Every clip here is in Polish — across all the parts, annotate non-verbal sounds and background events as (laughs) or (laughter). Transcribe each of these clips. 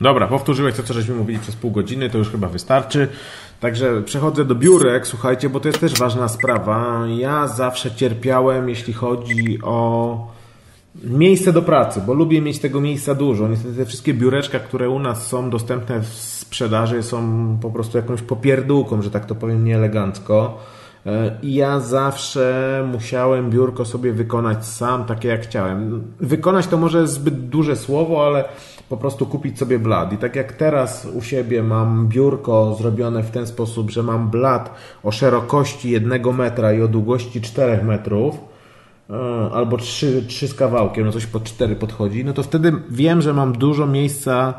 Dobra, powtórzyłeś to, co żeśmy mówili przez pół godziny, to już chyba wystarczy. Także przechodzę do biurek, słuchajcie, bo to jest też ważna sprawa. Ja zawsze cierpiałem, jeśli chodzi o miejsce do pracy, bo lubię mieć tego miejsca dużo. Niestety te wszystkie biureczka, które u nas są dostępne w sprzedaży są po prostu jakąś popierdółką, że tak to powiem nieelegancko. I ja zawsze musiałem biurko sobie wykonać sam, takie jak chciałem. Wykonać to może zbyt duże słowo, ale po prostu kupić sobie blat. I tak jak teraz u siebie mam biurko zrobione w ten sposób, że mam blat o szerokości jednego metra i o długości 4 metrów, e, albo 3, 3 z kawałkiem, no coś po 4 podchodzi, no to wtedy wiem, że mam dużo miejsca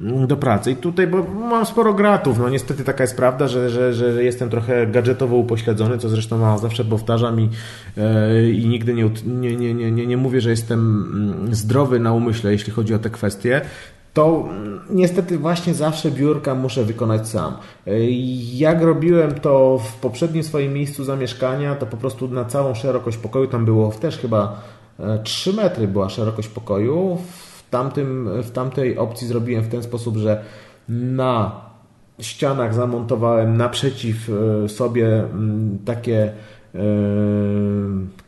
do pracy. I tutaj, bo mam sporo gratów. No niestety taka jest prawda, że, że, że jestem trochę gadżetowo upośledzony, co zresztą no, zawsze powtarzam i, yy, i nigdy nie, nie, nie, nie, nie mówię, że jestem mm, zdrowy na umyśle, jeśli chodzi o te kwestie to mm, niestety właśnie zawsze biurka muszę wykonać sam. E, jak robiłem to w poprzednim swoim miejscu zamieszkania, to po prostu na całą szerokość pokoju, tam było też chyba 3 e, metry była szerokość pokoju, tamtym, w tamtej opcji zrobiłem w ten sposób, że na ścianach zamontowałem naprzeciw e, sobie mm, takie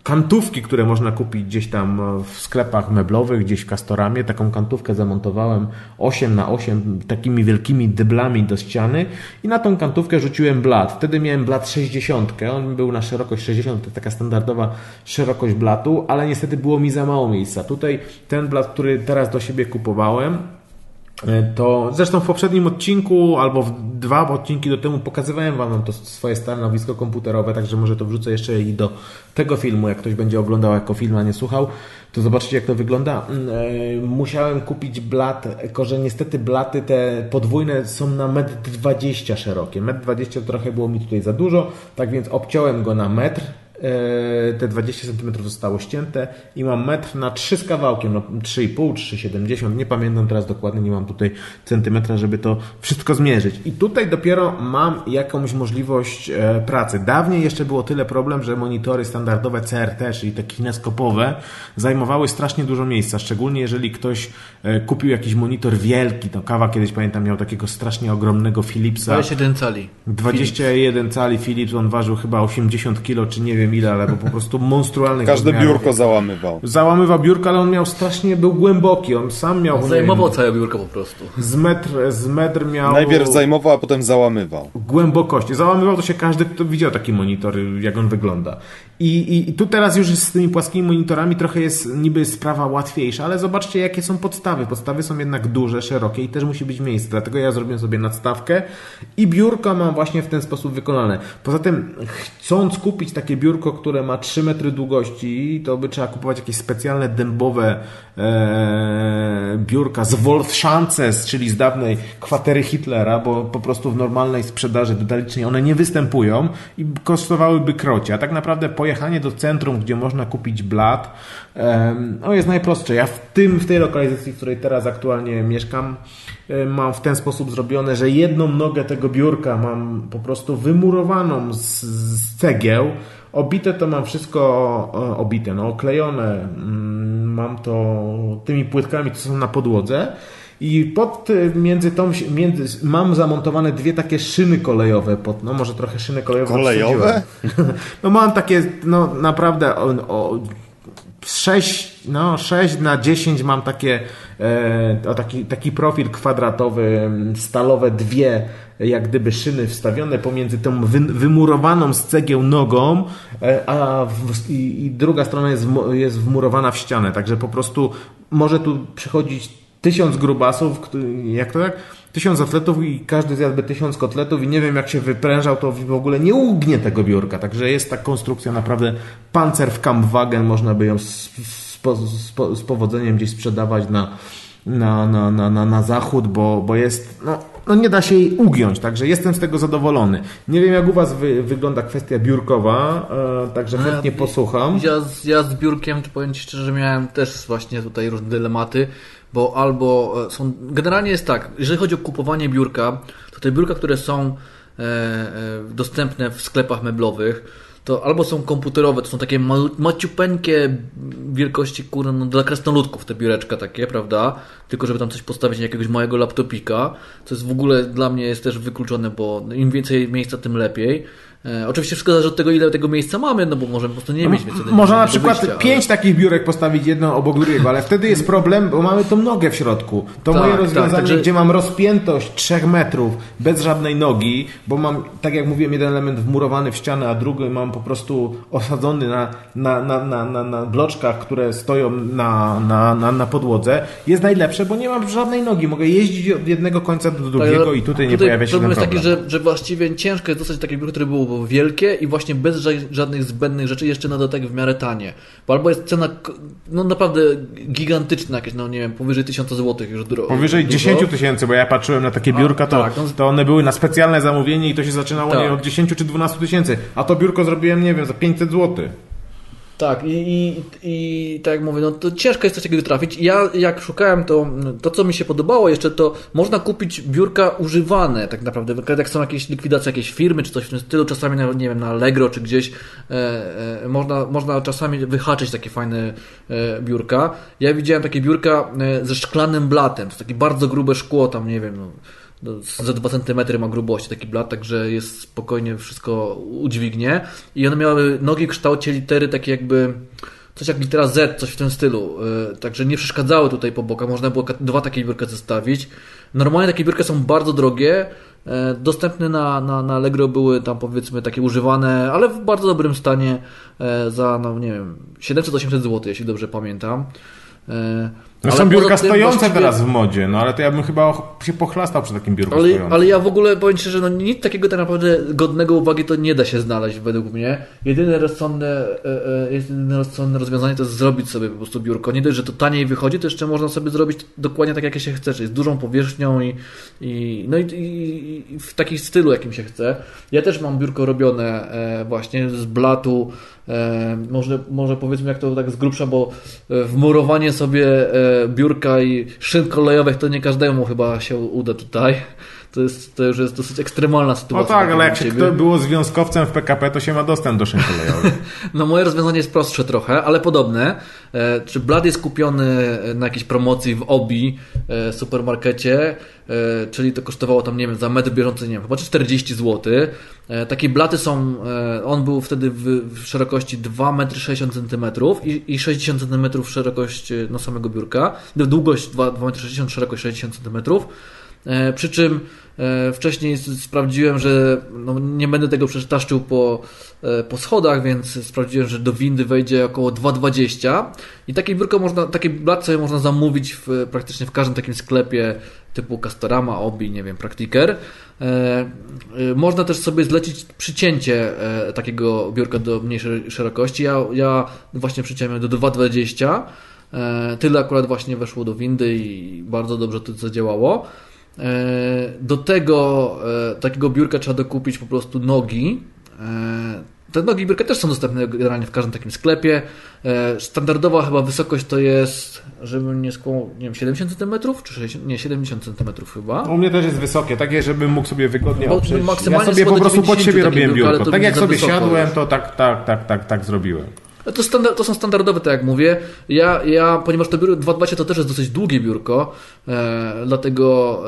kantówki, które można kupić gdzieś tam w sklepach meblowych, gdzieś w Castoramie. Taką kantówkę zamontowałem 8 na 8 takimi wielkimi dyblami do ściany i na tą kantówkę rzuciłem blat. Wtedy miałem blat 60. On był na szerokość 60, to taka standardowa szerokość blatu, ale niestety było mi za mało miejsca. Tutaj ten blat, który teraz do siebie kupowałem, to zresztą w poprzednim odcinku albo w dwa odcinki do temu pokazywałem Wam to swoje stanowisko komputerowe, także może to wrzucę jeszcze i do tego filmu, jak ktoś będzie oglądał jako film, a nie słuchał, to zobaczycie jak to wygląda. Mm, e, musiałem kupić blat, tylko że niestety blaty te podwójne są na 1,20 m szerokie. 1,20 m trochę było mi tutaj za dużo, tak więc obciąłem go na metr E, te 20 cm zostało ścięte i mam metr na 3 z kawałkiem, no 3,5, 3,70, nie pamiętam teraz dokładnie, nie mam tutaj centymetra, żeby to wszystko zmierzyć. I tutaj dopiero mam jakąś możliwość e, pracy. Dawniej jeszcze było tyle problem, że monitory standardowe CRT, czyli te kineskopowe, zajmowały strasznie dużo miejsca, szczególnie jeżeli ktoś e, kupił jakiś monitor wielki, to kawa kiedyś pamiętam miał takiego strasznie ogromnego Philipsa. 21 cali. 21 Philips. cali Philips, on ważył chyba 80 kg, czy nie wiem wiem ile, ale był po prostu monstrualny. (laughs) Każde biurko załamywał. Załamywał biurko, ale on miał strasznie, był głęboki, on sam miał... Zajmował całe biurko po prostu. Z metr, z metr miał... Najpierw zajmował, a potem załamywał. Głębokości. Załamywał to się każdy, kto widział taki monitor, jak on wygląda. I, i, I tu teraz już z tymi płaskimi monitorami trochę jest niby sprawa łatwiejsza, ale zobaczcie jakie są podstawy. Podstawy są jednak duże, szerokie i też musi być miejsce. Dlatego ja zrobiłem sobie nadstawkę i biurko mam właśnie w ten sposób wykonane. Poza tym chcąc kupić takie biurko, które ma 3 metry długości, to by trzeba kupować jakieś specjalne dębowe e, biurka z Wolfschances, czyli z dawnej kwatery Hitlera, bo po prostu w normalnej sprzedaży detalicznej one nie występują i kosztowałyby krocie. A tak naprawdę po pojechanie do centrum, gdzie można kupić blat, no jest najprostsze. Ja w tym, w tej lokalizacji, w której teraz aktualnie mieszkam, mam w ten sposób zrobione, że jedną nogę tego biurka mam po prostu wymurowaną z, z cegieł. Obite to mam wszystko obite, no oklejone. Mm, mam to tymi płytkami, co są na podłodze. I pod, y, między tą, między, mam zamontowane dwie takie szyny kolejowe, pod, no może trochę szyny kolejowe. Kolejowe? (laughs) No mam takie, no naprawdę o, o 6, no 6 na 10 mam takie, e, taki, taki profil kwadratowy, stalowe dwie jak gdyby szyny wstawione pomiędzy tą wy, wymurowaną z cegieł nogą, e, a w, i, i, druga strona jest, jest wmurowana w ścianę, także po prostu może tu przychodzić tysiąc grubasów, jak to tak? Tysiąc atletów i każdy zjadłby tysiąc kotletów i nie wiem jak się wyprężał, to w ogóle nie ugnie tego biurka. Także jest ta konstrukcja naprawdę pancer w Kampwagen, można by ją z, z, z, powodzeniem gdzieś sprzedawać na, na, na, na, na, na zachód, bo, bo jest, no, no nie da się jej ugiąć, także jestem z tego zadowolony. Nie wiem jak u Was wy, wygląda kwestia biurkowa, e, także chętnie ja, posłucham. Ja, ja z biurkiem, to powiem Ci szczerze, miałem też właśnie tutaj różne dylematy, bo albo e, są. Generalnie jest tak, jeżeli chodzi o kupowanie biurka, to te biurka, które są e, e, dostępne w sklepach meblowych, to albo są komputerowe, to są takie maciupeńkie wielkości, kurde, no dla krasnoludków te biureczka takie, prawda? Tylko żeby tam coś postawić na jakiegoś małego laptopika, co jest w ogóle dla mnie jest też wykluczone, bo im więcej miejsca, tym lepiej. E, oczywiście wszystko zależy od tego, ile tego miejsca mamy, no bo możemy po prostu nie mieć. Można na przykład wyjścia, ale- pięć takich biurek postawić jedno obok drugiego, ale wtedy jest problem, bo mamy tą nogę w środku. To Tak, moje tak, rozwiązanie, także- gdzie mam rozpiętość 3 metrów bez żadnej nogi, bo mam, tak jak mówiłem, jeden element wmurowany w ścianę, a drugi mam po prostu osadzony na, na, na, na, na, na bloczkach, które stoją na, na, na, na podłodze, jest najlepsze, bo nie mam żadnej nogi. Mogę jeździć od jednego końca do drugiego Tak, i tutaj nie pojawia się problem problem. jest taki, że, że właściwie ciężko jest dostać takie biuro, które wielkie i właśnie bez ża- żadnych zbędnych rzeczy, jeszcze na dodatek w miarę tanie. Bo albo jest cena no naprawdę gigantyczna, jakieś, no nie wiem, powyżej 1000 zł już dro- Powyżej dużo. 10 tysięcy, bo ja patrzyłem na takie biurka, to, tak, no- to one były na specjalne zamówienie i to się zaczynało Tak. nie od 10 czy 12 tysięcy. A to biurko zrobiłem, nie wiem, za 500 zł. Tak, i, i, i tak jak mówię, no to ciężko jest coś takiego trafić. Ja jak szukałem, to to co mi się podobało jeszcze, to można kupić biurka używane tak naprawdę. Jak są jakieś likwidacje jakiejś firmy, czy coś w tym stylu, czasami na, nie wiem, na Allegro, czy gdzieś e, e, można, można czasami wyhaczyć takie fajne e, biurka. Ja widziałem takie biurka e, ze szklanym blatem, to takie bardzo grube szkło, tam nie wiem, no, no, za 2 cm ma grubości taki blat, także jest spokojnie wszystko udźwignie. I one miały nogi w kształcie litery takie jakby coś jak litera Z, coś w tym stylu. Yy, Także nie przeszkadzały tutaj po bokach. Można było dwa takie biurka zestawić. Normalnie takie biurka są bardzo drogie. yy, Dostępne na, na, na Allegro były tam powiedzmy takie używane, ale w bardzo dobrym stanie yy, za, no nie wiem, 700-800 zł, jeśli dobrze pamiętam. No ale są biurka stojące właściwie- teraz w modzie, no ale to ja bym chyba się pochlastał przy takim biurku ale, stojącym. ale ja w ogóle powiem Ci, że no nic takiego tak naprawdę godnego uwagi to nie da się znaleźć według mnie. Jedyne rozsądne, e, e, jedyne rozsądne rozwiązanie to jest zrobić sobie po prostu biurko. Nie dość, że to taniej wychodzi, to jeszcze można sobie zrobić dokładnie tak, jak się chce, czyli z dużą powierzchnią i, i, no i, i, i w takim stylu, jakim się chce. Ja też mam biurko robione e, właśnie z blatu, może, może powiedzmy jak to tak z grubsza, bo wmurowanie sobie biurka i szyn kolejowych to nie każdemu chyba się uda tutaj. To, jest, to już jest dosyć ekstremalna No sytuacja. tak, ale jak się kto było związkowcem w PKP, to się ma dostęp do szyn kolejowych. (laughs) No moje rozwiązanie jest prostsze trochę, ale podobne. E, czy blad jest kupiony e, na jakiejś promocji w Obi e, supermarkecie, czyli to kosztowało tam, nie wiem, za metr bieżący, nie wiem, chyba 40 zł. Takie blaty są, on był wtedy w, szerokości 2,60 m i, i 60 cm szerokość no, samego biurka. Długość 2,60 m, szerokość 60 cm. Przy czym wcześniej s- sprawdziłem, że no, nie będę tego przetaszczył po, e, po schodach, więc sprawdziłem, że do windy wejdzie około 2,20 i takie biurko można, takie blat sobie można zamówić w, praktycznie w każdym takim sklepie typu Castorama, Obi, nie wiem, Praktiker. E, e, Można też sobie zlecić przycięcie e, takiego biurka do mniejszej szerokości. Ja, ja właśnie przyciąłem do 2,20 E, Tyle akurat właśnie weszło do windy i bardzo dobrze to zadziałało. E, Do tego e, takiego biurka trzeba dokupić po prostu nogi. E, Te nogi biurka też są dostępne generalnie w każdym takim sklepie. E, Standardowa chyba wysokość to jest, żebym nie skłamał, nie wiem, 70 cm czy 60, nie, 70 cm chyba. U mnie też jest wysokie, takie, żebym mógł sobie wygodnie Bo oprzeć. Ja maksymalnie sobie po prostu pod 90 siebie robiłem biurko, biurko. Tak jak sobie wysoko siadłem, to tak, tak, tak, tak, tak zrobiłem. No To, standard, to są standardowe, tak jak mówię. Ja, ja ponieważ to biuro 220 to też jest dosyć długie biurko, e, dlatego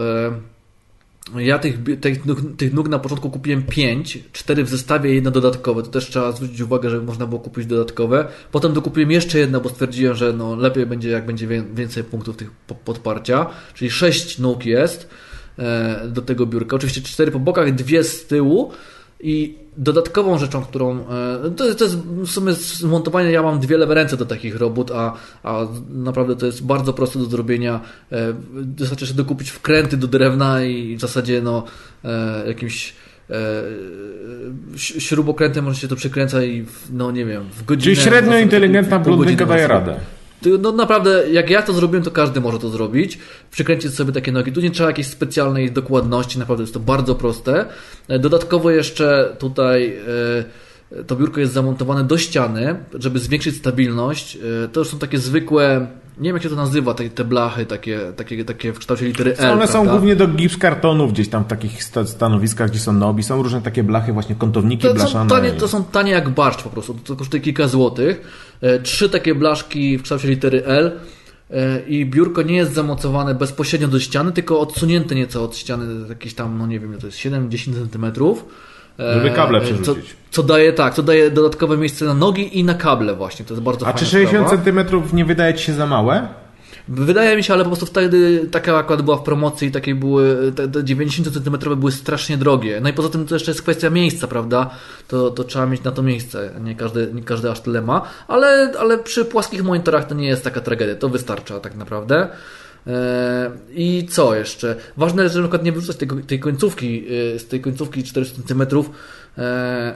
e, ja tych, tych, nóg, tych nóg na początku kupiłem 5, 4 w zestawie, jedno dodatkowe. To też trzeba zwrócić uwagę, żeby można było kupić dodatkowe. Potem dokupiłem jeszcze jedno, bo stwierdziłem, że no, lepiej będzie, jak będzie wię- więcej punktów tych po- podparcia. Czyli 6 nóg jest e, do tego biurka. Oczywiście 4 po bokach, dwie z tyłu. I dodatkową rzeczą, którą. e, To jest, to jest w sumie zmontowanie. Ja mam dwie lewe ręce do takich robót, a, a naprawdę to jest bardzo proste do zrobienia. E, Wystarczy jeszcze dokupić wkręty do drewna i w zasadzie no, e, jakimś. Śrubokrętem może się to przykręca i w, no nie wiem, w godzinę. Czyli średnio zasadzie inteligentna blondynka daje radę. No naprawdę, jak ja to zrobiłem, to każdy może to zrobić. Przykręcić sobie takie nogi. Tu nie trzeba jakiejś specjalnej dokładności, naprawdę jest to bardzo proste. E, Dodatkowo jeszcze tutaj e, to biurko jest zamontowane do ściany, żeby zwiększyć stabilność. E, To już są takie zwykłe nie wiem jak się to nazywa, te, te blachy takie, takie, takie w kształcie litery L. One są prawda? głównie do gips kartonów gdzieś tam w takich sta- stanowiskach, gdzie są nobi. Są różne takie blachy, właśnie kątowniki To są, blaszane. tanie, to są tanie jak barszcz po prostu, to kosztuje kilka złotych. E, Trzy takie blaszki w kształcie litery L e, i biurko nie jest zamocowane bezpośrednio do ściany, tylko odsunięte nieco od ściany, jakieś tam, no nie wiem, to jest 7-10 centymetrów. E, Żeby kable e, Co, przerzucić. co daje, tak, co daje dodatkowe miejsce na nogi i na kable właśnie, to jest bardzo A czy 60 sprawa. cm nie wydaje Ci się za małe? Wydaje mi się, ale po prostu wtedy taka akurat była w promocji, takie były, te, te 90 cm były strasznie drogie. No i poza tym to jeszcze jest kwestia miejsca, prawda? To, to trzeba mieć na to miejsce, nie każdy, nie każdy aż tyle ma, ale, ale przy płaskich monitorach to nie jest taka tragedia, to wystarcza tak naprawdę. Eee, I co jeszcze? Ważne jest, żeby na przykład nie wyrzucać tego, tej końcówki, yy, z tej końcówki 400 cm. Eee,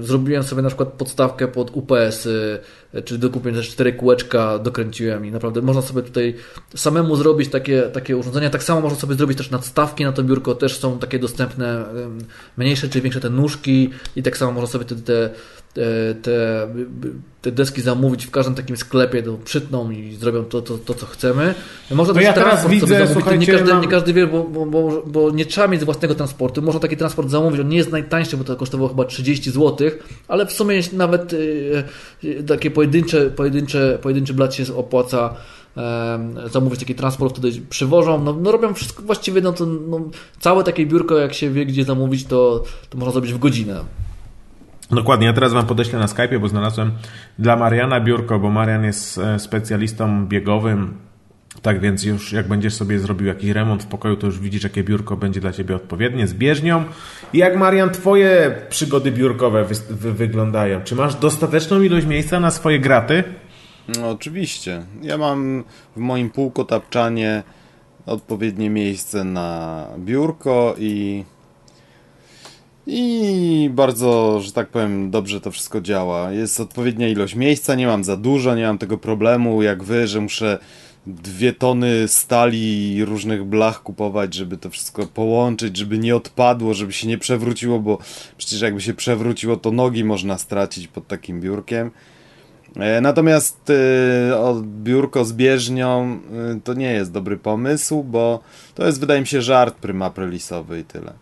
zrobiłem sobie na przykład podstawkę pod UPS, czyli dokupiłem też cztery kółeczka, dokręciłem i naprawdę można sobie tutaj samemu zrobić takie, takie urządzenia. Tak samo można sobie zrobić też nadstawki na to biurko, też są takie dostępne, mniejsze czy większe te nóżki i tak samo można sobie te, te, te, te, deski zamówić w każdym takim sklepie, to przytną i zrobią to, to, to co chcemy. Można To też ja teraz transport widzę, sobie zamówić. nie, każdy, mam- nie każdy wie, bo, bo, bo, bo nie trzeba mieć własnego transportu. Można taki transport zamówić, on nie jest najtańszy, bo to kosztowało chyba 30 zł, ale w sumie nawet yy, yy, takie pojedyncze, pojedyncze, pojedynczy blat się opłaca zamówić taki transport, wtedy przywożą, no, no robią wszystko właściwie, no to no, całe takie biurko, jak się wie gdzie zamówić, to, to można zrobić w godzinę. Dokładnie, ja teraz Wam podeślę na Skype'ie, bo znalazłem dla Mariana biurko, bo Marian jest e, specjalistą biegowym. Tak więc już jak będziesz sobie zrobił jakiś remont w pokoju, to już widzisz, jakie biurko będzie dla Ciebie odpowiednie, z bieżnią. I jak Marian, Twoje przygody biurkowe wy, wy, wyglądają? Czy masz dostateczną ilość miejsca na swoje graty? No, oczywiście. Ja mam w moim półkotapczanie odpowiednie miejsce na biurko i i bardzo, że tak powiem, dobrze to wszystko działa. Jest odpowiednia ilość miejsca, nie mam za dużo, nie mam tego problemu jak wy, że muszę dwie tony stali i różnych blach kupować, żeby to wszystko połączyć, żeby nie odpadło, żeby się nie przewróciło, bo przecież jakby się przewróciło, to nogi można stracić pod takim biurkiem. E, Natomiast e, biurko z bieżnią e, to nie jest dobry pomysł, bo to jest wydaje mi się żart prymaprylisowy i tyle.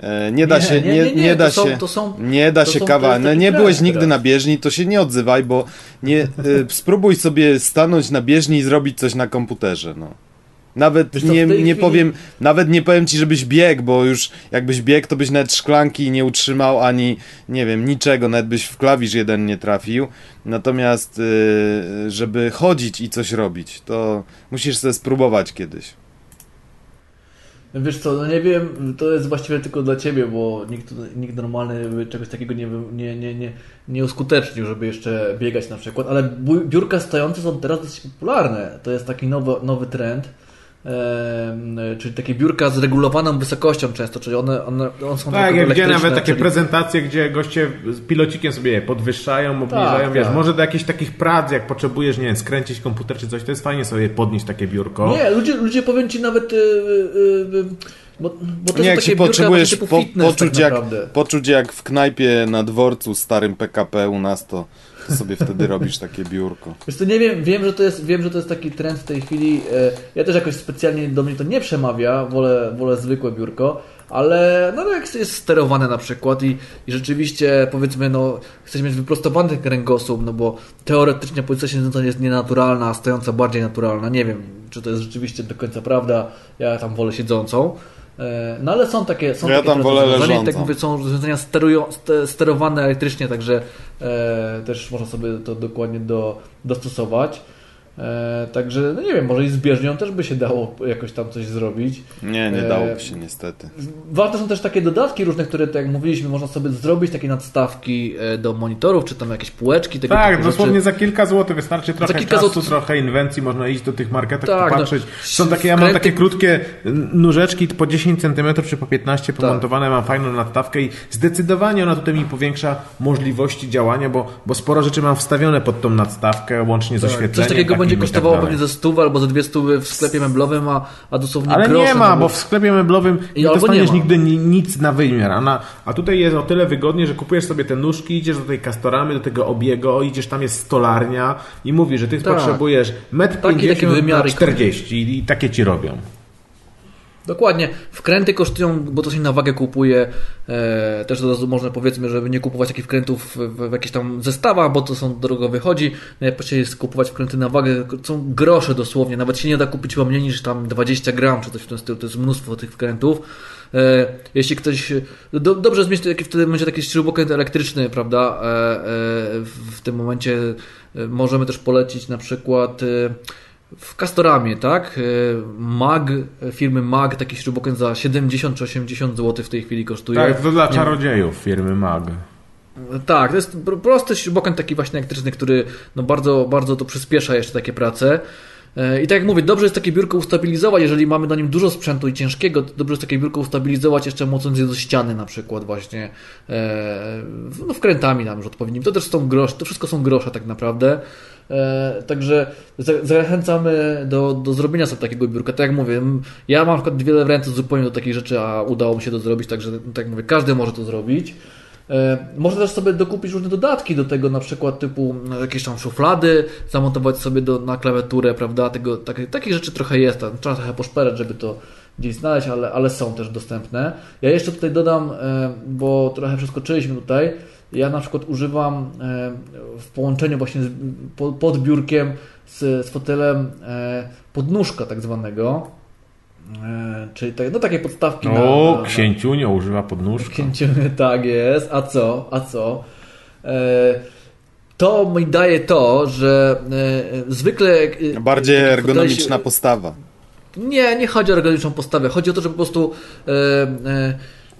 E, Nie da Nie, się, nie, nie, nie, da są- się, są- nie da się są- kawa. No, nie byłeś nigdy teraz. na bieżni, to się nie odzywaj, bo nie, e, spróbuj sobie stanąć na bieżni i zrobić coś na komputerze. No. Nawet nie, nie chwili- powiem, nawet nie powiem ci, żebyś biegł, bo już jakbyś biegł, to byś nawet szklanki nie utrzymał, ani nie wiem, niczego, nawet byś w klawisz jeden nie trafił. Natomiast, yy, żeby chodzić i coś robić, to musisz sobie spróbować kiedyś. Wiesz co, no nie wiem, to jest właściwie tylko dla Ciebie, bo nikt, nikt normalny by czegoś takiego nie, nie, nie, nie, nie uskutecznił, żeby jeszcze biegać na przykład, ale biurka stojące są teraz dosyć popularne. To jest taki nowy, nowy trend. Czyli takie biurka z regulowaną wysokością często, czyli one, one, one są Tak, jak gdzie nawet takie czyli- prezentacje, gdzie goście z pilocikiem sobie je podwyższają, obniżają, Tak, wiesz, tak. może do jakichś takich prac, jak potrzebujesz, nie wiem, skręcić komputer czy coś, to jest fajnie sobie podnieść takie biurko. Nie, ludzie, ludzie powiem Ci nawet, y, y, y, bo, bo to Nie, jak takie się potrzebujesz typu po, fitness poczuć, tak jak, poczuć jak w knajpie na dworcu starym PKP u nas, to sobie wtedy robisz takie biurko. Wiesz co, nie wiem, wiem, że to jest, wiem, że to jest taki trend w tej chwili. e, Ja też jakoś specjalnie do mnie to nie przemawia, wolę, wolę zwykłe biurko, ale no jak jest sterowane na przykład i, i rzeczywiście powiedzmy, no chcesz mieć wyprostowany kręgosłup, no bo teoretycznie pozycja siedząca jest nienaturalna, a stojąca bardziej naturalna. Nie wiem, czy to jest rzeczywiście do końca prawda. Ja tam wolę siedzącą. E, No ale są takie są Ja takie tam wolę rozwiązania. Tak mówię, są rozwiązania sterują, ste, sterowane elektrycznie, także e, też można sobie to dokładnie do, dostosować. E, także, no nie wiem, może i z bieżnią też by się dało jakoś tam coś zrobić. Nie, nie E, dałoby się niestety. Ważne są też takie dodatki różne, które, tak jak mówiliśmy, można sobie zrobić takie nadstawki e, do monitorów, czy tam jakieś półeczki. Tego Tak, dosłownie za kilka złotych wystarczy trochę kilka czasu, złotych. trochę inwencji, można iść do tych marketów, Tak, popatrzeć. no, Są takie, ja mam takie krótkie nóżeczki po 10 cm czy po 15 Tak. pomontowane, mam fajną nadstawkę i zdecydowanie ona tutaj mi powiększa możliwości działania, bo, bo sporo rzeczy mam wstawione pod tą nadstawkę, łącznie z oświetleniem. Tak. Coś takiego takim. Będzie tak kosztowało dalej. pewnie ze stówy albo ze dwie stówy w sklepie meblowym, a, a dosłownie Ale grosze nie ma, bo w sklepie meblowym I nie dostaniesz nie nigdy ni- nic na wymiar. A, na, a tutaj jest o tyle wygodnie, że kupujesz sobie te nóżki, idziesz do tej kastoramy, do tego obiego, idziesz tam jest stolarnia i mówi, że ty Tak. potrzebujesz metr Takie- 50 takie na wymiary. 40 i takie ci robią. Dokładnie. Wkręty kosztują, bo to się na wagę kupuje. E, też od razu można powiedzmy, żeby nie kupować takich wkrętów w, w jakichś tam zestawach, bo to są drogo wychodzi. Najlepiej jest kupować wkręty na wagę. Są grosze dosłownie. Nawet się nie da kupić chyba mniej niż tam 20 gram czy coś w tym stylu. To jest mnóstwo tych wkrętów. E, jeśli ktoś. Do, dobrze taki, wtedy będzie taki śrubokręt elektryczny, prawda? E, w, tym momencie możemy też polecić na przykład. W Castoramie, tak? E, Mag, firmy Mag, taki śrubokręt za 70 czy 80 zł w tej chwili kosztuje. Tak, to dla czarodziejów firmy MAG. tak, to jest pr- prosty śrubokręt taki właśnie elektryczny, który no bardzo, bardzo to przyspiesza jeszcze takie prace. E, I tak jak mówię, dobrze jest takie biurko ustabilizować, jeżeli mamy na nim dużo sprzętu i ciężkiego, to dobrze jest takie biurko ustabilizować jeszcze mocąc je do ściany na przykład właśnie e, no wkrętami tam już odpowiednimi. To też są grosze, to wszystko są grosze tak naprawdę. E, także za- zachęcamy do, do zrobienia sobie takiego biurka. Tak jak mówię, ja mam na przykład wiele ręce zupełnie do takich rzeczy, a udało mi się to zrobić, także tak jak mówię, każdy może to zrobić. E, Można też sobie dokupić różne dodatki do tego, na przykład typu no, jakieś tam szuflady, zamontować sobie do, na klawiaturę, prawda? Tego, takie, takich rzeczy trochę jest, trzeba trochę poszperać, żeby to gdzieś znaleźć, ale, ale są też dostępne. Ja jeszcze tutaj dodam, e, bo trochę przeskoczyliśmy tutaj, ja na przykład używam e, w połączeniu właśnie z, po- pod biurkiem z, z fotelem e, podnóżka tak zwanego, e, czyli tak, no takie podstawki na, O, na, na, księciunio używa podnóżka. Księciu, (laughs) tak jest. A co? A co? To mi daje to, że zwykle. Bardziej ergonomiczna postawa. Nie, nie chodzi o ergonomiczną postawę. Chodzi o to, że po prostu.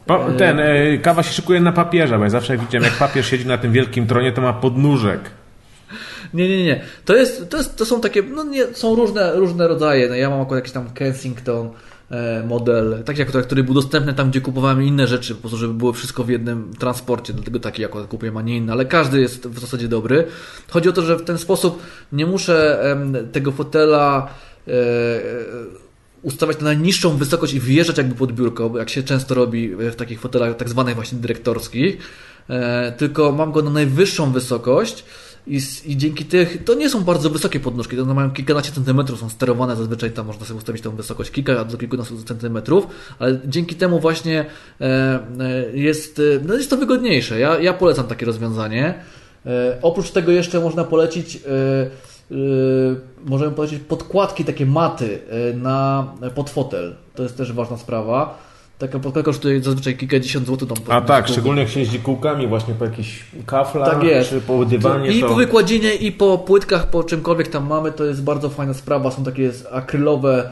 Pa, ten, e, kawa się szykuje na papierze, bo ja zawsze jak widziałem, jak papież siedzi na tym wielkim tronie, to ma podnóżek. nie, nie, nie. To, jest, to, jest, to są takie. No nie, są różne, różne rodzaje. No, ja mam akurat jakiś tam Kensington e, model, taki akurat, który był dostępny tam, gdzie kupowałem inne rzeczy, po prostu, żeby było wszystko w jednym transporcie, dlatego taki akurat kupiłem, a nie inny, ale każdy jest w zasadzie dobry. Chodzi o to, że w ten sposób nie muszę tego fotela e, e, ustawiać na najniższą wysokość i wjeżdżać jakby pod biurko, bo jak się często robi w takich fotelach tak zwanych właśnie dyrektorskich, e, tylko mam go na najwyższą wysokość i, i dzięki tych, to nie są bardzo wysokie podnóżki, one mają kilkanaście centymetrów, są sterowane zazwyczaj, tam można sobie ustawić tą wysokość kilka do kilkunastu centymetrów, ale dzięki temu właśnie e, e, jest, no jest to wygodniejsze. Ja, ja polecam takie rozwiązanie. Oprócz tego jeszcze można polecić możemy polecić podkładki, takie maty yy, na, pod fotel. To jest też ważna sprawa. Taka podkładka kosztuje zazwyczaj kilkadziesiąt złotych. Tam A tak, szczególnie jak się jeździ kółkami właśnie po jakichś kaflach, Tak jest. czy po dywanie, I to... po wykładzinie, i po płytkach, po czymkolwiek tam mamy, to jest bardzo fajna sprawa. Są takie akrylowe,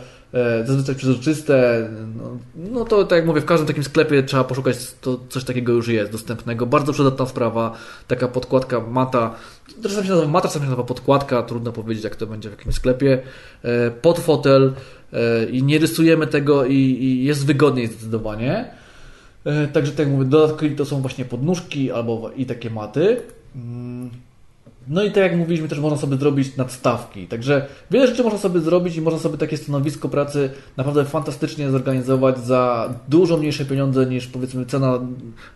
zazwyczaj przezroczyste. No, no to tak jak mówię, w każdym takim sklepie trzeba poszukać, to coś takiego już jest dostępnego. Bardzo przydatna sprawa, taka podkładka, mata. Czasem się nazywa mata, czasem się nazywa podkładka, trudno powiedzieć jak to będzie w jakimś sklepie. E, pod fotel e, i nie rysujemy tego i, i jest wygodniej zdecydowanie. E, Także tak jak mówię, dodatki to są właśnie podnóżki albo i takie maty. No i tak jak mówiliśmy, też można sobie zrobić nadstawki. Także wiele rzeczy można sobie zrobić i można sobie takie stanowisko pracy naprawdę fantastycznie zorganizować za dużo mniejsze pieniądze niż powiedzmy cena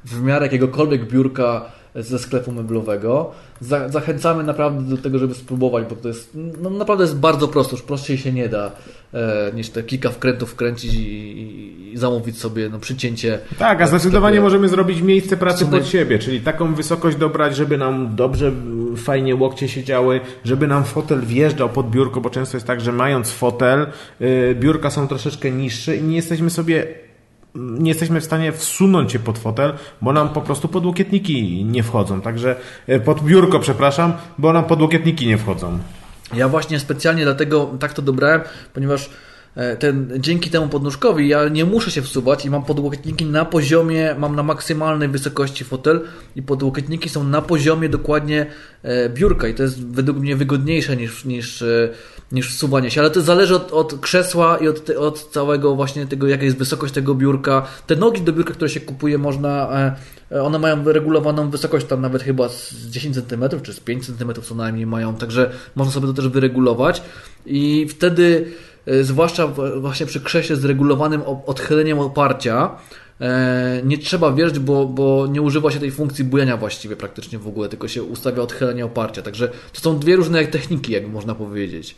w miarę jakiegokolwiek biurka ze sklepu meblowego. Za, zachęcamy naprawdę do tego, żeby spróbować, bo to jest no, naprawdę jest bardzo prosto, już prościej się nie da e, niż te kilka wkrętów wkręcić i, i, i zamówić sobie no, przycięcie. Tak, a w zdecydowanie sklepie. możemy zrobić miejsce pracy pod siebie, czyli taką wysokość dobrać, żeby nam dobrze, y, fajnie łokcie siedziały, żeby nam fotel wjeżdżał pod biurko, bo często jest tak, że mając fotel, y, biurka są troszeczkę niższe i nie jesteśmy sobie nie jesteśmy w stanie wsunąć się pod fotel, bo nam po prostu podłokietniki nie wchodzą. Także y, pod biurko, przepraszam, bo nam podłokietniki nie wchodzą. Ja właśnie specjalnie dlatego tak to dobrałem, ponieważ e, ten, dzięki temu podnóżkowi ja nie muszę się wsuwać i mam podłokietniki na poziomie, mam na maksymalnej wysokości fotel i podłokietniki są na poziomie dokładnie e, biurka i to jest według mnie wygodniejsze niż, niż, e, niż wsuwanie się, ale to zależy od, od krzesła i od, od całego właśnie tego, jaka jest wysokość tego biurka. Te nogi do biurka, które się kupuje, można, e, one mają wyregulowaną wysokość tam nawet chyba z 10 cm czy z 5 cm co najmniej mają, także można sobie to też wyregulować i wtedy, e, zwłaszcza właśnie przy krześle z regulowanym odchyleniem oparcia, e, nie trzeba wierzyć, bo, bo nie używa się tej funkcji bujania właściwie praktycznie w ogóle, tylko się ustawia odchylenie oparcia. Także to są dwie różne techniki, jak można powiedzieć.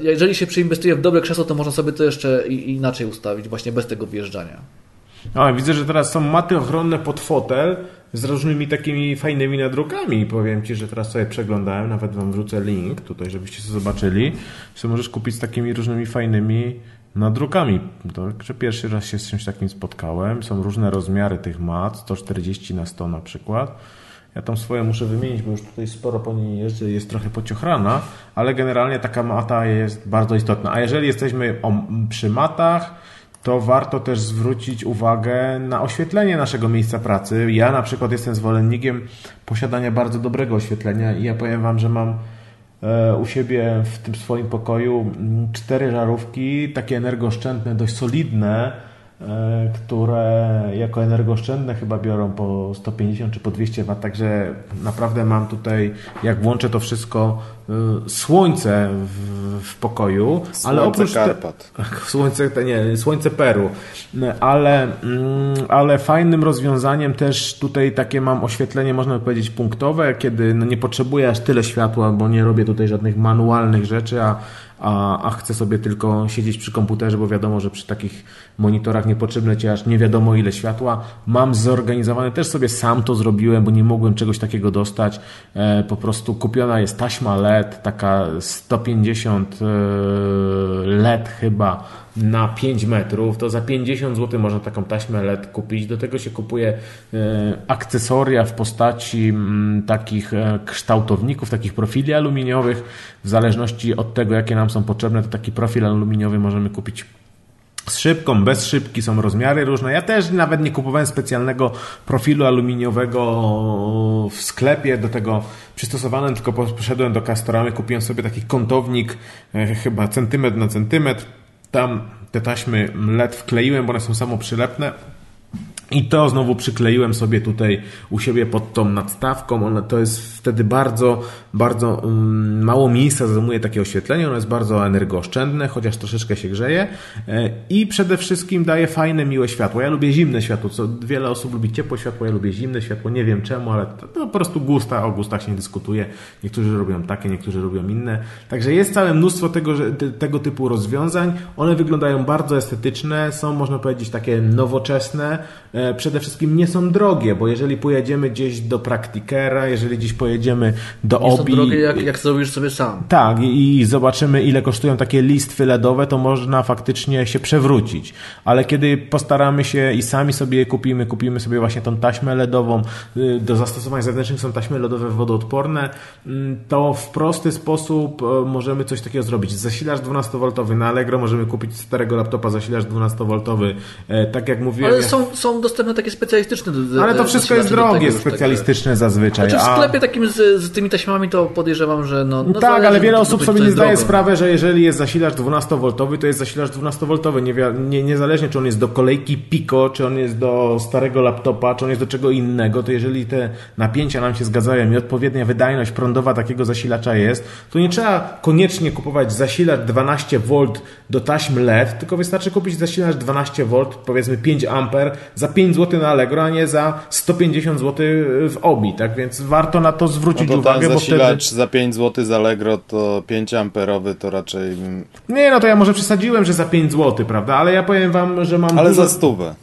Jeżeli się przeinwestuje w dobre krzesło, to można sobie to jeszcze inaczej ustawić, właśnie bez tego wjeżdżania. O, widzę, że teraz są maty ochronne pod fotel z różnymi takimi fajnymi nadrukami. Powiem Ci, że teraz sobie przeglądałem, nawet Wam wrzucę link tutaj, żebyście sobie zobaczyli, że możesz kupić z takimi różnymi fajnymi nadrukami. Także pierwszy raz się z czymś takim spotkałem. Są różne rozmiary tych mat, 140 na 100 na przykład. Ja tam swoje muszę wymienić, bo już tutaj sporo po niej jeżdżę, jest trochę pociochrana, ale generalnie taka mata jest bardzo istotna. A jeżeli jesteśmy przy matach, to warto też zwrócić uwagę na oświetlenie naszego miejsca pracy. Ja na przykład jestem zwolennikiem posiadania bardzo dobrego oświetlenia i ja powiem Wam, że mam e, u siebie w tym swoim pokoju mm, cztery żarówki, takie energooszczędne, dość solidne, które jako energooszczędne chyba biorą po 150 czy po 200 W, także naprawdę mam tutaj, jak włączę to wszystko, e, słońce w, w pokoju, ale Słońce oprócz te- Karpat. tak, (laughs) Słońce, te- nie, słońce Peru, ale, mm, ale fajnym rozwiązaniem też tutaj takie mam oświetlenie, można by powiedzieć punktowe, kiedy no nie potrzebuję aż tyle światła, bo nie robię tutaj żadnych manualnych rzeczy, a, a, a chcę sobie tylko siedzieć przy komputerze, bo wiadomo, że przy takich monitorach nie potrzebne ci aż nie wiadomo ile światła. Mam zorganizowane, też sobie sam to zrobiłem, bo nie mogłem czegoś takiego dostać. E, po prostu kupiona jest taśma LED, taka 150 e, LED chyba na 5 metrów, to za 50 zł można taką taśmę LED kupić. Do tego się kupuje e, akcesoria w postaci mm, takich e, kształtowników, takich profili aluminiowych. W zależności od tego, jakie nam są potrzebne, to taki profil aluminiowy możemy kupić z szybką, bez szybki, są rozmiary różne. Ja też nawet nie kupowałem specjalnego profilu aluminiowego w sklepie do tego przystosowany, tylko poszedłem do Castoramy, kupiłem sobie taki kątownik, e, chyba centymetr na centymetr. Tam te taśmy LED wkleiłem, bo one są samoprzylepne. I to znowu przykleiłem sobie tutaj u siebie pod tą nadstawką. One, to jest wtedy bardzo, bardzo um, mało miejsca zajmuje takie oświetlenie. Ono jest bardzo energooszczędne, chociaż troszeczkę się grzeje. E, I przede wszystkim daje fajne, miłe światło. Ja lubię zimne światło. Co wiele osób lubi ciepłe światło, ja lubię zimne światło. Nie wiem czemu, ale to, to po prostu gusta. O gustach się nie dyskutuje. Niektórzy robią takie, niektórzy robią inne. Także jest całe mnóstwo tego, że, te, tego typu rozwiązań. One wyglądają bardzo estetyczne, są można powiedzieć takie nowoczesne. E, Przede wszystkim nie są drogie, bo jeżeli pojedziemy gdzieś do Praktikera, jeżeli gdzieś pojedziemy do Nie są Obi... drogie, jak, jak zrobisz sobie sam. Tak, i i zobaczymy, ile kosztują takie listwy LEDowe, to można faktycznie się przewrócić. Ale kiedy postaramy się i sami sobie je kupimy, kupimy sobie właśnie tą taśmę LEDową, y, do zastosowań zewnętrznych są taśmy LEDowe wodoodporne, mm, to w prosty sposób e, możemy coś takiego zrobić. Zasilacz 12V na Allegro możemy kupić z starego laptopa zasilacz 12V. E, Tak jak mówiłem... Ale są, są dostępne takie specjalistyczne. d- ale to wszystko jest do drogie, tego już, także- specjalistyczne zazwyczaj. Znaczy w a- sklepie takim z, z tymi taśmami to podejrzewam, że no... no tak, ale wiele osób sobie nie zdaje sprawy, że jeżeli jest zasilacz 12V, to jest zasilacz 12V. Nie, nie, niezależnie, czy on jest do kolejki Pico, czy on jest do starego laptopa, czy on jest do czego innego, to jeżeli te napięcia nam się zgadzają i odpowiednia wydajność prądowa takiego zasilacza jest, to nie trzeba koniecznie kupować zasilacz 12V do taśm LED, tylko wystarczy kupić zasilacz 12V, powiedzmy 5 A za 5 zł na Allegro, a nie za 150 zł w Obi, tak? Więc warto na to No zwrócić to uwagę, bo wtedy... zasilacz za 5 zł z Allegro to 5 amperowy to raczej... Nie, no to ja może przesadziłem, że za 5 zł, prawda? Ale ja powiem wam, że mam Ale dużo... za stówę.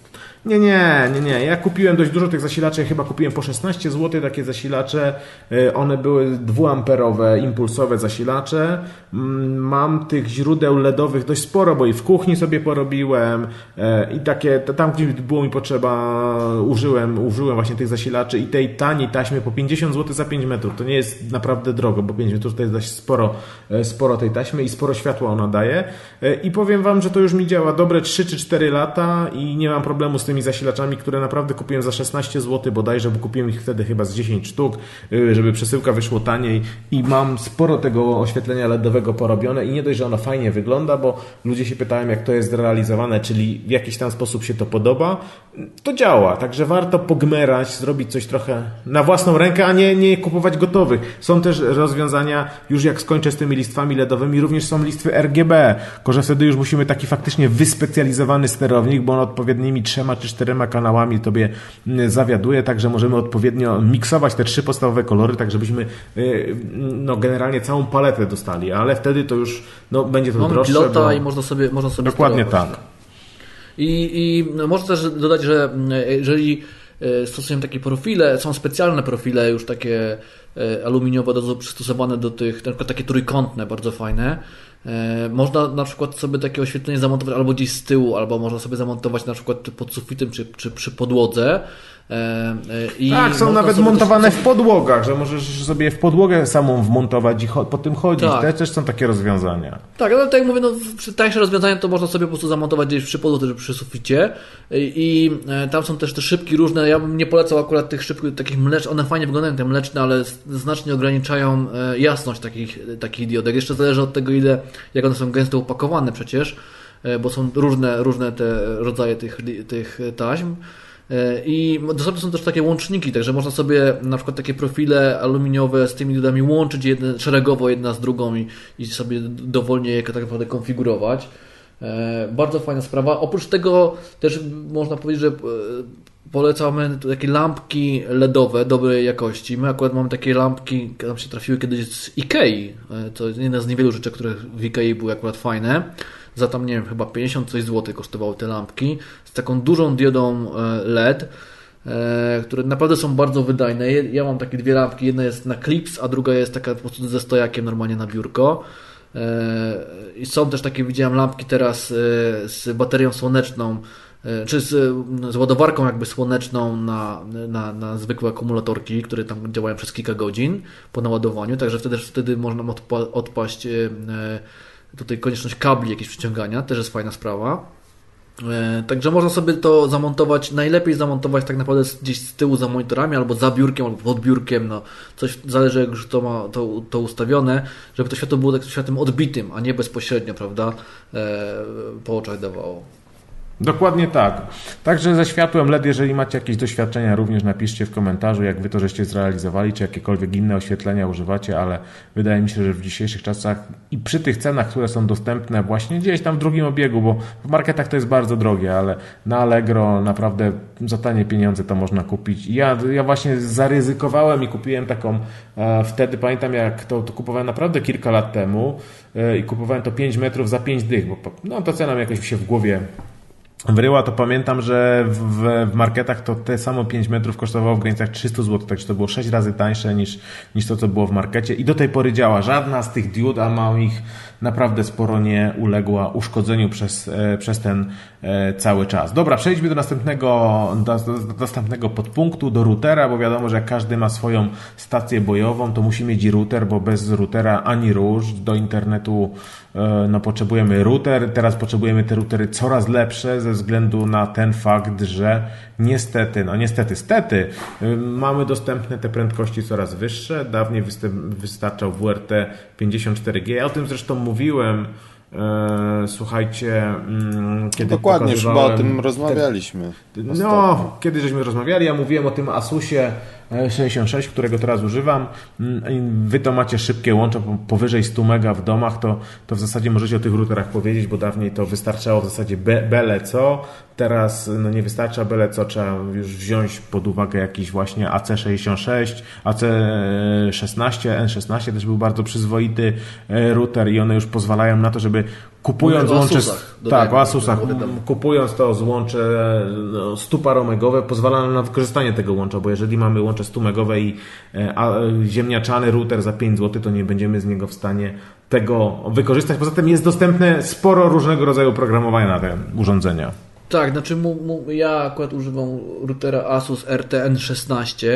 Nie, nie, nie, nie. Ja kupiłem dość dużo tych zasilaczy, chyba kupiłem po 16 zł takie zasilacze. Y, one były dwuamperowe, impulsowe zasilacze. Mm, mam tych źródeł LEDowych dość sporo, bo i w kuchni sobie porobiłem y, i takie, tam gdzie było mi potrzeba, użyłem, użyłem właśnie tych zasilaczy i tej taniej taśmy po 50 zł za 5 metrów. To nie jest naprawdę drogo, bo 5 metrów to jest dość sporo, y, sporo tej taśmy i sporo światła ona daje. I powiem Wam, że to już mi działa dobre 3 czy 4 lata i nie mam problemu z tym tymi zasilaczami, które naprawdę kupiłem za 16 zł bodajże, bo kupiłem ich wtedy chyba z 10 sztuk, y, żeby przesyłka wyszło taniej i mam sporo tego oświetlenia LEDowego porobione i nie dość, że ono fajnie wygląda, bo ludzie się pytają, jak to jest zrealizowane, czyli w jakiś tam sposób się to podoba, to działa, także warto pogmerać, zrobić coś trochę na własną rękę, a nie, nie kupować gotowych. Są też rozwiązania, już jak skończę z tymi listwami LEDowymi, również są listwy RGB, tylko że wtedy już musimy taki faktycznie wyspecjalizowany sterownik, bo on odpowiednimi trzema czy czterema kanałami tobie mm, zawiaduje, także możemy odpowiednio miksować te trzy podstawowe kolory, tak żebyśmy y, no, generalnie całą paletę dostali, ale wtedy to już no, będzie to Mamy droższe. pilota bo... i można sobie, można sobie Dokładnie sterować. tak. I, I można też dodać, że jeżeli e, stosujemy takie profile, są specjalne profile już takie e, aluminiowe, do, przystosowane do tych, na przykład takie trójkątne, bardzo fajne. E, można na przykład sobie takie oświetlenie zamontować albo gdzieś z tyłu, albo można sobie zamontować na przykład pod sufitem czy, czy przy podłodze. I tak, są nawet montowane też... w podłogach, że możesz sobie w podłogę samą wmontować i po tym chodzić. Tak. Te też są takie rozwiązania. Tak, ale tak jak mówię, no, tańsze rozwiązania to można sobie po prostu zamontować gdzieś przy podłodze czy przy suficie. I, I, tam są też te szybki różne. Ja bym nie polecał akurat tych szybkich, takich mlecznych. One fajnie wyglądają, te mleczne, ale znacznie ograniczają e, jasność takich, takich diodek. Jeszcze zależy od tego, ile, jak one są gęsto upakowane przecież, e, bo są różne, różne te rodzaje tych, tych taśm. E, I dostępne są też takie łączniki, także można sobie na przykład takie profile aluminiowe z tymi diodami łączyć jedne, szeregowo jedna z drugą i, i sobie dowolnie je tak naprawdę konfigurować. E, bardzo fajna sprawa. Oprócz tego też można powiedzieć, że e, polecamy takie lampki LEDowe dobrej jakości. My akurat mamy takie lampki, które nam się trafiły kiedyś z Ikei. To jest jedna z niewielu rzeczy, które w Ikei były akurat fajne za tam, nie wiem, chyba 50 coś złotych kosztowały te lampki z taką dużą diodą e, LED, e, które naprawdę są bardzo wydajne. Ja mam takie dwie lampki, jedna jest na klips, a druga jest taka po prostu ze stojakiem normalnie na biurko. E, I są też takie, widziałem lampki teraz z baterią słoneczną, czy z, z ładowarką jakby słoneczną na, na, na zwykłe akumulatorki, które tam działają przez kilka godzin po naładowaniu, także wtedy, wtedy można odpa odpaść tutaj konieczność kabli jakieś przyciągania, też jest fajna sprawa. E, także można sobie to zamontować, najlepiej zamontować tak naprawdę gdzieś z tyłu za monitorami, albo za biurkiem, albo pod biurkiem, no coś zależy jak już to ma to, to ustawione, żeby to światło było tak światłem odbitym, a nie bezpośrednio, prawda, e, po oczach dawało. Dokładnie tak. Także ze światłem LED, jeżeli macie jakieś doświadczenia, również napiszcie w komentarzu, jak wy to żeście zrealizowali, czy jakiekolwiek inne oświetlenia używacie, ale wydaje mi się, że w dzisiejszych czasach i przy tych cenach, które są dostępne właśnie gdzieś tam w drugim obiegu, bo w marketach to jest bardzo drogie, ale na Allegro naprawdę za tanie pieniądze to można kupić. Ja, ja właśnie zaryzykowałem i kupiłem taką, e, wtedy pamiętam jak to, to kupowałem naprawdę kilka lat temu e, i kupowałem to 5 metrów za 5 dych, bo no, to cena jakoś mi się w głowie Wryła to pamiętam, że w, w marketach to te samo 5 metrów kosztowało w granicach 300 zł, także to było 6 razy tańsze niż, niż to, co było w markecie i do tej pory działa. Żadna z tych diod, a mam ich naprawdę sporo nie uległa uszkodzeniu przez, e, przez ten e, cały czas. Dobra, przejdźmy do następnego, do, do następnego podpunktu, do routera, bo wiadomo, że każdy ma swoją stację bojową, to musi mieć router, bo bez routera ani róż. Do internetu no, potrzebujemy router. Teraz potrzebujemy te routery coraz lepsze ze względu na ten fakt, że niestety, no niestety, stety, mamy dostępne te prędkości coraz wyższe. Dawniej wystarczał WRT 54G. Ja o tym zresztą mówiłem. E, słuchajcie, mm, kiedy Dokładnie, już chyba o tym rozmawialiśmy. no, kiedy żeśmy rozmawiali, ja mówiłem o tym Asusie 66, którego teraz używam. Mm, wy to macie szybkie łącza powyżej 100 mega w domach, to, to w zasadzie możecie o tych routerach powiedzieć, bo dawniej to wystarczało w zasadzie bele co, Teraz no nie wystarcza byle co, trzeba już wziąć pod uwagę jakiś właśnie AC66, AC16, N16 też był bardzo przyzwoity e, router i one już pozwalają na to, żeby kupując łącze... Tak, o Asusach. Kupując to złącze no, 100 paromegowe pozwala nam na wykorzystanie tego łącza, bo jeżeli mamy łącze 100 megowe i e, ziemniaczany router za 5 zł, to nie będziemy z niego w stanie tego wykorzystać. Poza tym jest dostępne sporo różnego rodzaju programowania na te urządzenia. Tak, znaczy mu, mu, ja akurat używam routera Asus RTN16.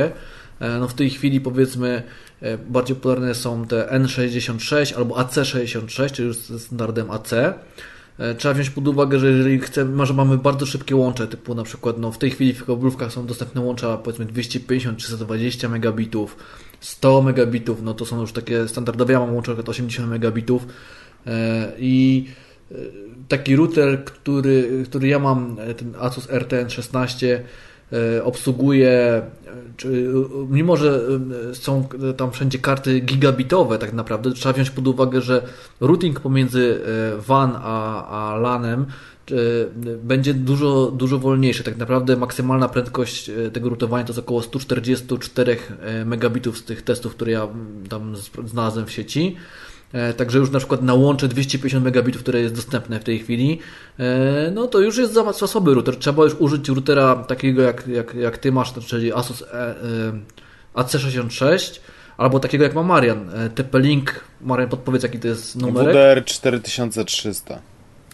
E, no w tej chwili powiedzmy e, bardziej popularne są te N66 albo AC66, czyli już z standardem AC. E, trzeba wziąć pod uwagę, że jeżeli chcemy, że mamy bardzo szybkie łącze, typu na przykład no w tej chwili w kablówkach są dostępne łącza powiedzmy 250 320 megabitów, 100 megabitów, no to są już takie standardowe, ja mam łącze 80 megabitów i taki router, który, który ja mam, ten Asus RTN16 e, obsługuje, e, mimo że e, są tam wszędzie karty gigabitowe tak naprawdę, trzeba wziąć pod uwagę, że routing pomiędzy WAN a, a LANem będzie dużo, dużo wolniejszy. Tak naprawdę maksymalna prędkość tego rutowania to jest około 144 megabitów z tych testów, które ja tam znalazłem w sieci. E, także już na przykład na łącze 250 megabitów, które jest dostępne w tej chwili, e, no to już jest za słaby router. Trzeba już użyć routera takiego jak, jak, jak ty masz, czyli Asus e, AC66 albo takiego jak ma Marian. TP-Link, Marian podpowiedz jaki to jest numer. WDR 4300.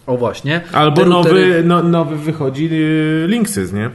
O właśnie. Albo nowy, no, nowy wychodzi Linksys, nie?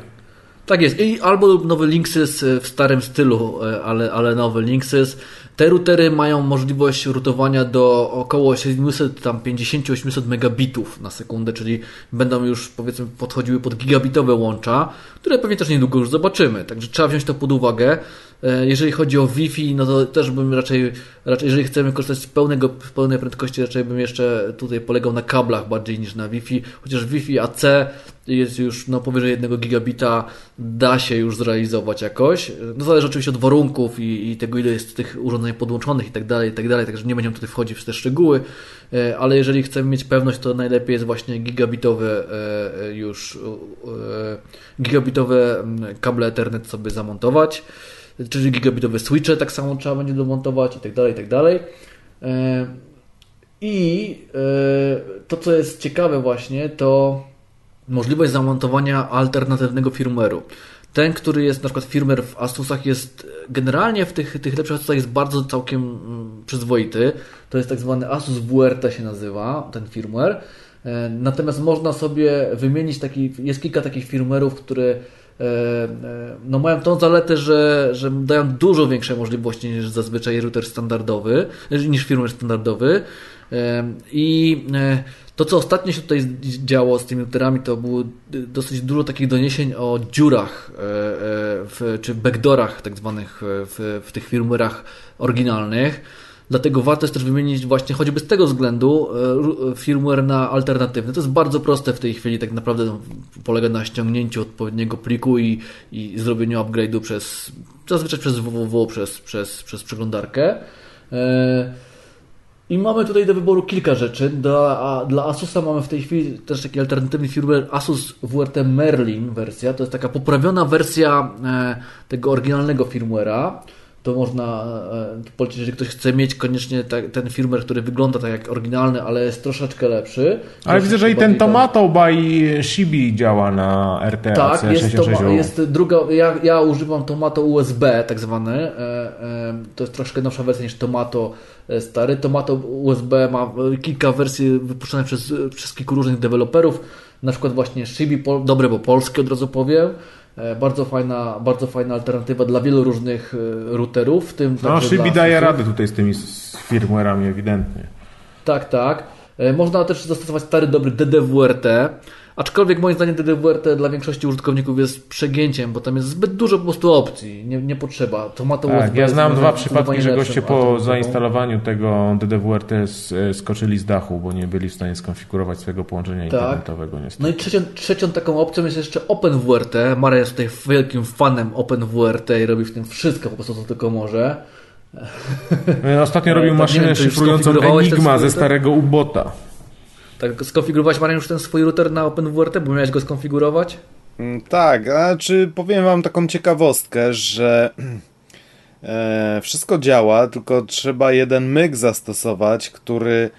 Tak jest. I albo nowy Linksys w starym stylu, ale, ale nowy Linksys. Te routery mają możliwość rutowania do około 750-800 megabitów na sekundę, czyli będą już powiedzmy podchodziły pod gigabitowe łącza, które pewnie też niedługo już zobaczymy. Także trzeba wziąć to pod uwagę. E, jeżeli chodzi o Wi-Fi, no to też bym raczej, raczej jeżeli chcemy korzystać z pełnego, pełnej prędkości, raczej bym jeszcze tutaj polegał na kablach bardziej niż na Wi-Fi, chociaż Wi-Fi AC jest już no, powyżej 1 gigabita, da się już zrealizować jakoś. No zależy oczywiście od warunków i, i tego, ile jest tych urządzeń podłączonych i tak dalej, tak dalej, także nie będziemy tutaj wchodzić w te szczegóły, e, ale jeżeli chcemy mieć pewność, to najlepiej jest właśnie gigabitowe e, już gigabitowe kable Ethernet sobie zamontować czyli gigabitowe switche tak samo trzeba będzie domontować i tak dalej, i tak dalej. E, I e, to, co jest ciekawe właśnie, to możliwość zamontowania alternatywnego firmware'u. Ten, który jest na przykład firmware w Asusach jest generalnie w tych, tych lepszych Asusach jest bardzo całkiem mm, przyzwoity. To jest tak zwany Asus WRT się nazywa, ten firmware. E, natomiast można sobie wymienić taki, jest kilka takich firmware'ów, które no mają tą zaletę, że, że dają dużo większe możliwości niż zazwyczaj router standardowy, niż firmware standardowy. E, I to, co ostatnio się tutaj działo z tymi routerami, to było dosyć dużo takich doniesień o dziurach w, czy backdoorach tak zwanych w, w tych firmware'ach oryginalnych Dlatego warto jest też wymienić właśnie choćby z tego względu e, firmware na alternatywny. To jest bardzo proste w tej chwili, tak naprawdę no, polega na ściągnięciu odpowiedniego pliku i, i zrobieniu upgrade'u przez, zazwyczaj przez www, przez, przez, przez przeglądarkę. E, I mamy tutaj do wyboru kilka rzeczy. Dla, dla Asusa mamy w tej chwili też taki alternatywny firmware Asus WRT Merlin wersja. To jest taka poprawiona wersja e, tego oryginalnego firmware'a to można e, polecić, jeżeli ktoś chce mieć koniecznie ten firmware, który wygląda tak jak oryginalny, ale jest troszeczkę lepszy. Ale widzę, że i ten Tomato by Shibi działa na RTX tak, jest, to, jest druga, ja, ja używam Tomato USB tak zwany, e, e, to jest troszkę nowsza wersja niż Tomato stary. Tomato USB ma kilka wersji wypuszczonych przez, przez kilku różnych deweloperów, na przykład właśnie Shibi, dobre, bo polskie od razu powiem, E, bardzo fajna, bardzo fajna alternatywa dla wielu różnych e, routerów, w tym No, Shibi daje radę tutaj z tymi firmware'ami ewidentnie. Tak, tak. E, Można też zastosować stary dobry DDWRT, aczkolwiek moim zdaniem DDWRT dla większości użytkowników jest przegięciem, bo tam jest zbyt dużo po prostu opcji, nie, nie potrzeba. Tomato Tak, USB ja jest znam dwa przypadki, że goście po zainstalowaniu tego DDWRT s- skoczyli z dachu, bo nie byli w stanie skonfigurować swojego połączenia Tak. internetowego niestety. No i trzecią, trzecią taką opcją jest jeszcze OpenWRT. Maria jest tutaj wielkim fanem OpenWRT i robi w tym wszystko po prostu, co tylko może. No, Ostatnio robił tak, maszynę szyfrującą Enigma ze starego ubota. Tak, skonfigurowałeś Maria już ten swój router na OpenWRT, bo miałeś go skonfigurować? Mm, Tak, a czy powiem wam taką ciekawostkę, że (clears throat) e, wszystko działa, tylko trzeba jeden myk zastosować, który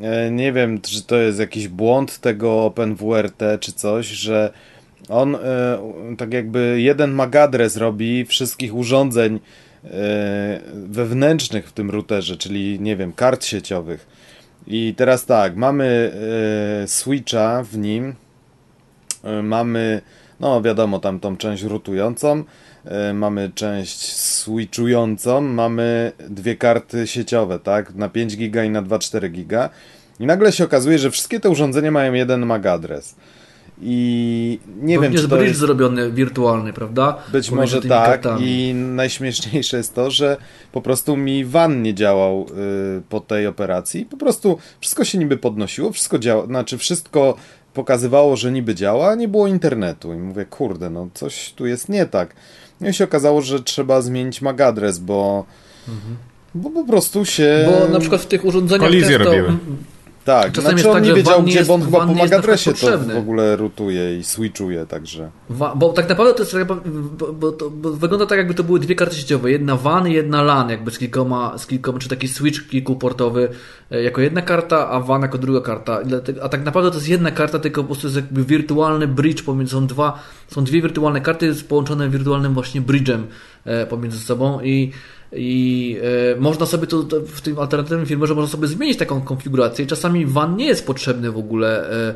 e, nie wiem, czy to jest jakiś błąd tego OpenWRT czy coś, że on e, tak jakby jeden MAC adres robi wszystkich urządzeń e, wewnętrznych w tym routerze, czyli nie wiem, kart sieciowych. I teraz tak, mamy e, switcha w nim, E, mamy, no wiadomo, tam tą część rutującą, e, mamy część switchującą, mamy dwie karty sieciowe, tak, na 5 giga i na 2,4 giga. I nagle się okazuje, że wszystkie te urządzenia mają jeden MAC adres. I nie Pewnie wiem, czy jest to bridge jest... zrobiony wirtualny, prawda? Być Pomiędzy może tak. kartami. I najśmieszniejsze jest to, że po prostu mi van nie działał y, po tej operacji. Po prostu wszystko się niby podnosiło, wszystko działa, znaczy wszystko pokazywało, że niby działa, a nie było internetu. I mówię, kurde, no coś tu jest nie tak. No i się okazało, że trzeba zmienić MAC adres, bo, bo po prostu się... Bo na przykład w tych urządzeniach Kolizje często... robiły. Tak, czasami znaczy jest on tak, nie wiedział, van gdzie, jest- bo on chyba po MAC to w ogóle rutuje i switchuje, także... Bo tak naprawdę to jest bo, bo, to, bo wygląda tak, jakby to były dwie karty sieciowe. Jedna WAN i jedna LAN, jakby z kilkoma, z kilkoma czy taki switch kilkuportowy e, jako jedna karta, a WAN jako druga karta. A tak naprawdę to jest jedna karta, tylko po prostu jest jakby wirtualny bridge pomiędzy, są dwa, są dwie wirtualne karty połączone wirtualnym właśnie bridge'em e, pomiędzy sobą i i e, można sobie to, to w tym alternatywnym firmwarze można sobie zmienić taką konfigurację. Czasami WAN nie jest potrzebny w ogóle e,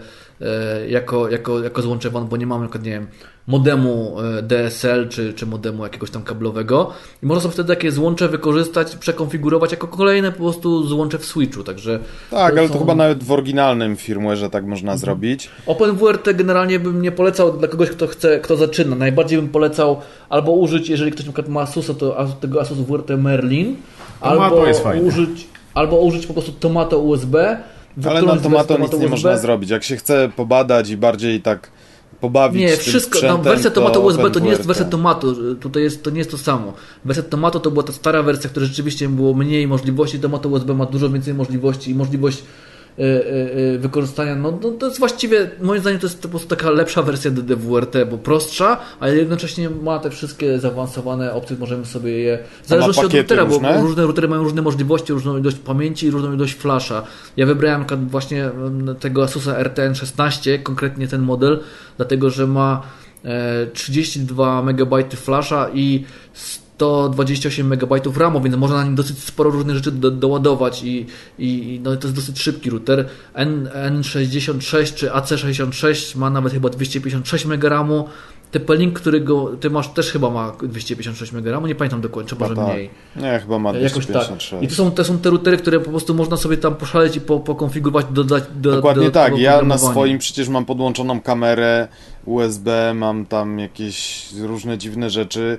jako, jako, jako złącze WAN, bo nie mamy nie wiem, modemu e, DSL czy, czy modemu jakiegoś tam kablowego. I można sobie wtedy takie złącze wykorzystać, przekonfigurować jako kolejne po prostu złącze w switchu. Także Tak, ale to są- chyba nawet w oryginalnym firmware'ze tak można zrobić. OpenWRT generalnie bym nie polecał dla kogoś, kto chce, kto zaczyna. Najbardziej bym polecał albo użyć, jeżeli ktoś na przykład ma Asusa, to tego Asus WRT Merlin, Tomato albo użyć, albo użyć po prostu Tomato USB. Ale na tomato nic nie USB. można zrobić. Jak się chce pobadać i bardziej tak pobawić Nie, wszystko. Wersja Tomato USB to nie jest wersja Tomato. Tutaj jest, to nie jest to samo. Wersja Tomato to była ta stara wersja, która rzeczywiście było mniej możliwości. Tomato USB ma dużo więcej możliwości i możliwość wykorzystania. No, no to jest właściwie, moim zdaniem, to jest po prostu taka lepsza wersja DDWRT, bo prostsza, ale jednocześnie ma te wszystkie zaawansowane opcje, możemy sobie je. W zależności od routera, bo różne? różne routery mają różne możliwości, różną ilość pamięci i różną ilość flasha. Ja wybrałem właśnie tego Asusa RTN 16, konkretnie ten model, dlatego że ma e, 32 MB flasha i 128 MB RAMu, więc można na nim dosyć sporo różnych rzeczy do, doładować i, i no, to jest dosyć szybki router. N, N66 czy AC66 ma nawet chyba 256 MB RAMu. TP-Link, którego ty masz, też chyba ma 256 MB RAMu, nie pamiętam dokładnie, czy może tak. mniej. Nie, chyba ma Jakoś tak. 256. I to są, to są te routery, które po prostu można sobie tam poszaleć i po, pokonfigurować, dodać do Dokładnie tak. dodatkowego Ja na swoim przecież mam podłączoną kamerę USB, mam tam jakieś różne dziwne rzeczy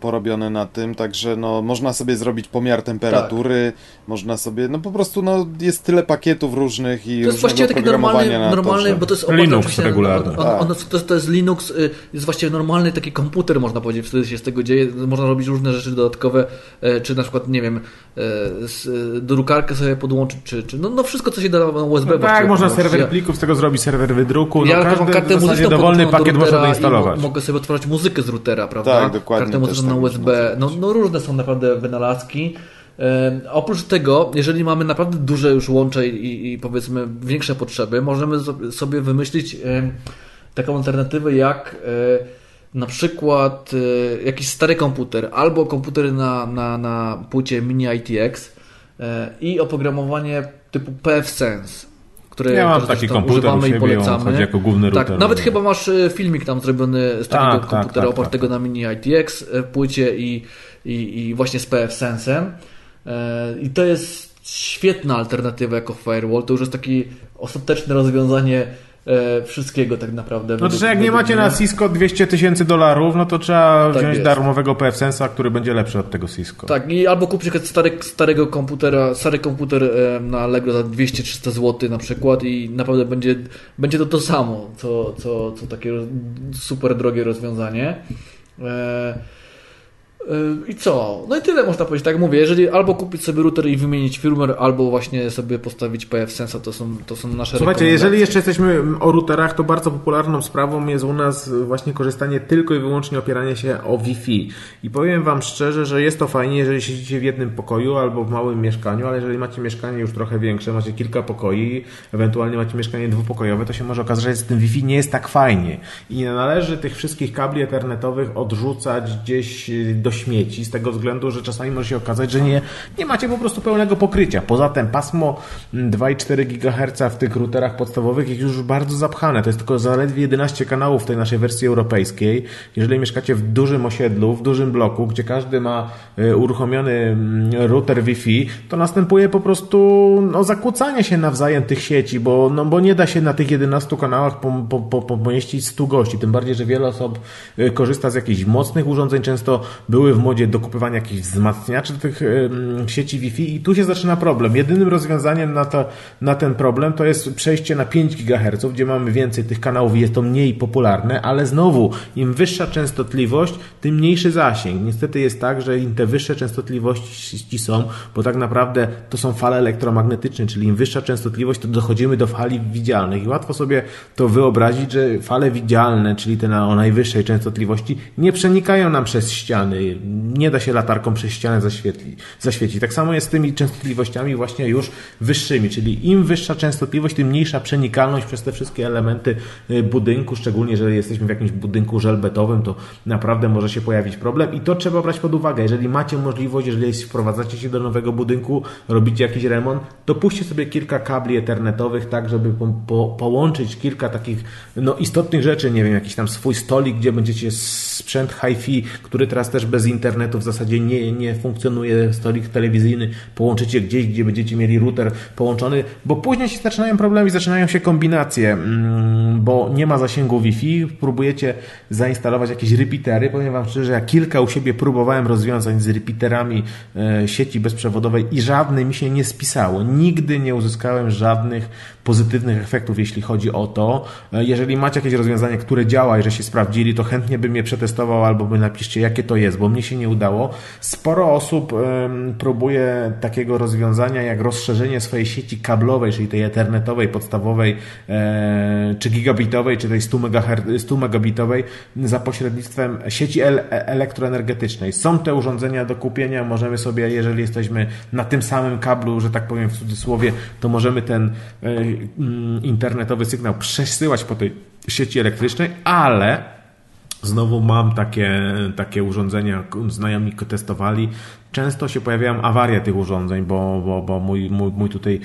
porobione na tym, także no można sobie zrobić pomiar temperatury, Tak. można sobie, no po prostu no jest tyle pakietów różnych i To jest właściwie taki normalny, normalny to, że... bo to jest Linux regularny. On, on, on, to, to jest Linux, y, jest właściwie normalny taki komputer, można powiedzieć, wtedy się z tego dzieje. Można robić różne rzeczy dodatkowe, e, czy na przykład, nie wiem, drukarkę sobie podłączyć, czy, czy no, no wszystko, co się da na USB. No tak, można serwer plików, z tego zrobić serwer wydruku. No ja taką każdy kartę w zasadzie dowolny pakiet można doinstalować. mo- Mogę sobie odtwarzać muzykę z routera, prawda? Tak, dokładnie, muzyczną tak na można USB. No, no różne są naprawdę wynalazki. E, oprócz tego, jeżeli mamy naprawdę duże już łącze i, i powiedzmy większe potrzeby, możemy sobie wymyślić e, taką alternatywę jak e, na przykład jakiś stary komputer albo komputer na, na, na płycie Mini ITX i oprogramowanie typu PFSense. Które, Ja mam taki komputer używamy i polecamy. jako główny tak, router. Nawet chyba masz e, filmik tam zrobiony z takiego Tak, tak, komputera tak, opartego tak, na mini ITX e, płycie i, i, i właśnie z PF Sensem. E, I to jest świetna alternatywa jako firewall. To już jest takie ostateczne rozwiązanie e, wszystkiego tak naprawdę. No to, że jak nie macie na Cisco 200 tysięcy dolarów, no to trzeba Tak wziąć jest. darmowego PFSensa, który będzie lepszy od tego Cisco. Tak, i albo kupić stary, starego komputera, stary komputer e, na Allegro za 200-300 zł na przykład i naprawdę będzie, będzie to to samo, co, co, co takie super drogie rozwiązanie. E, I co? No i tyle można powiedzieć. Tak mówię, jeżeli albo kupić sobie router i wymienić firmware, albo właśnie sobie postawić PF Sensa, to są, to są nasze Słuchajcie, jeżeli jeszcze jesteśmy o routerach, to bardzo popularną sprawą jest u nas właśnie korzystanie tylko i wyłącznie opieranie się o Wi-Fi. I powiem Wam szczerze, że jest to fajnie, jeżeli siedzicie w jednym pokoju albo w małym mieszkaniu, ale jeżeli macie mieszkanie już trochę większe, macie kilka pokoi, ewentualnie macie mieszkanie dwupokojowe, to się może okazać, że z tym Wi-Fi nie jest tak fajnie. I nie należy tych wszystkich kabli ethernetowych odrzucać gdzieś do śmieci, z tego względu, że czasami może się okazać, że nie, nie macie po prostu pełnego pokrycia. Poza tym pasmo mm, 2,4 GHz w tych routerach podstawowych jest już bardzo zapchane. To jest tylko zaledwie 11 kanałów w tej naszej wersji europejskiej. Jeżeli mieszkacie w dużym osiedlu, w dużym bloku, gdzie każdy ma y, uruchomiony mm, router Wi-Fi, to następuje po prostu no, zakłócanie się nawzajem tych sieci, bo, no, bo nie da się na tych 11 kanałach po, po, po- pomieścić 100 gości. Tym bardziej, że wiele osób y, korzysta z jakichś mocnych urządzeń. Często były w modzie dokupywania jakichś wzmacniaczy tych y, mm, sieci Wi-Fi i tu się zaczyna problem. Jedynym rozwiązaniem na, to, na ten problem to jest przejście na 5 GHz, gdzie mamy więcej tych kanałów i jest to mniej popularne, ale znowu, im wyższa częstotliwość, tym mniejszy zasięg. Niestety jest tak, że im te wyższe częstotliwości są, bo tak naprawdę to są fale elektromagnetyczne, czyli im wyższa częstotliwość, to dochodzimy do fali widzialnych i łatwo sobie to wyobrazić, że fale widzialne, czyli te na, o najwyższej częstotliwości, nie przenikają nam przez ściany. Nie da się latarką przez ścianę zaświetli, zaświecić. Tak samo jest z tymi częstotliwościami właśnie już wyższymi, czyli im wyższa częstotliwość, tym mniejsza przenikalność przez te wszystkie elementy y, budynku, szczególnie jeżeli jesteśmy w jakimś budynku żelbetowym, to naprawdę może się pojawić problem i to trzeba brać pod uwagę. Jeżeli macie możliwość, jeżeli wprowadzacie się do nowego budynku, robicie jakiś remont, to puśćcie sobie kilka kabli ethernetowych, tak żeby po, po, połączyć kilka takich no, istotnych rzeczy, nie wiem, jakiś tam swój stolik, gdzie będziecie sprzęt hi-fi, który teraz też bez internetu w zasadzie nie, nie funkcjonuje, stolik telewizyjny, połączycie gdzieś, gdzie będziecie mieli router połączony, bo później się zaczynają problemy, zaczynają się kombinacje, mm, bo nie ma zasięgu Wi-Fi, próbujecie zainstalować jakieś repeatery, powiem Wam szczerze, ja kilka u siebie próbowałem rozwiązań z repeaterami e, sieci bezprzewodowej i żadne mi się nie spisało. Nigdy nie uzyskałem żadnych pozytywnych efektów, jeśli chodzi o to. E, Jeżeli macie jakieś rozwiązanie, które działa i że się sprawdzili, to chętnie bym je przetestował albo by napiszcie, jakie to jest, bo mnie się nie udało. Sporo osób próbuje takiego rozwiązania jak rozszerzenie swojej sieci kablowej, czyli tej ethernetowej, podstawowej, e, czy gigabitowej, czy tej 100, MHz, 100 megabitowej za pośrednictwem sieci el- elektroenergetycznej. Są te urządzenia do kupienia, możemy sobie, jeżeli jesteśmy na tym samym kablu, że tak powiem w cudzysłowie, to możemy ten mm, internetowy sygnał przesyłać po tej sieci elektrycznej, ale Znowu mam takie, takie urządzenia, znajomi testowali. Często się pojawiają awarie tych urządzeń, bo, bo, bo mój, mój, mój tutaj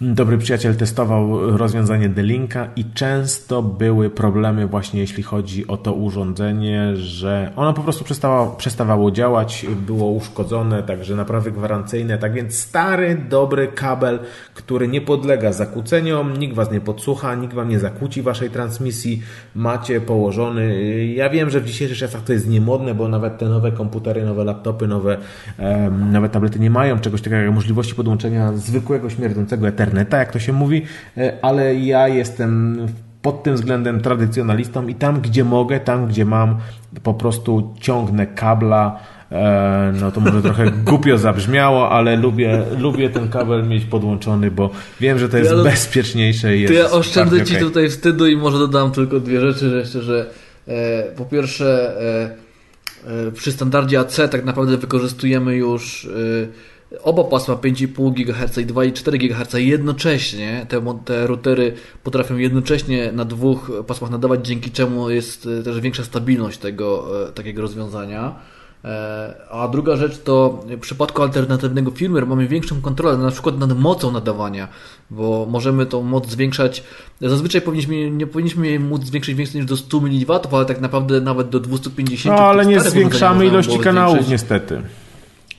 dobry przyjaciel testował rozwiązanie D-Linka i często były problemy właśnie jeśli chodzi o to urządzenie, że ono po prostu przestało, przestawało działać, było uszkodzone, także naprawy gwarancyjne, tak więc stary, dobry kabel, który nie podlega zakłóceniom, nikt Was nie podsłucha, nikt Wam nie zakłóci Waszej transmisji, macie położony. Ja wiem, że w dzisiejszych czasach to jest niemodne, bo nawet te nowe komputery, nowe laptopy, nowe, nowe tablety nie mają czegoś takiego jak możliwości podłączenia zwykłego, śmierdzącego Etherneta, jak to się mówi, e, ale ja jestem pod tym względem tradycjonalistą i tam, gdzie mogę, tam, gdzie mam, po prostu ciągnę kabla, E, No to może trochę (laughs) głupio zabrzmiało, ale lubię, lubię ten kabel mieć podłączony, bo wiem, że to jest Ja bezpieczniejsze i To jest ja oszczędzę bardziej Ci tutaj wstydu i może dodam tylko dwie rzeczy, że jeszcze, że e, po pierwsze e, e, przy standardzie AC tak naprawdę wykorzystujemy już e, oba pasma 5,5 GHz i 2,4 GHz jednocześnie. Te, te routery potrafią jednocześnie na dwóch pasmach nadawać, dzięki czemu jest e, też większa stabilność tego e, takiego rozwiązania. E, A druga rzecz to w przypadku alternatywnego firmware mamy większą kontrolę, na przykład nad mocą nadawania, bo możemy tą moc zwiększać. Zazwyczaj powinniśmy, nie powinniśmy jej móc zwiększyć więcej niż do 100 mW, ale tak naprawdę nawet do 250 No ale nie zwiększamy ilości kanałów zwiększyć. niestety.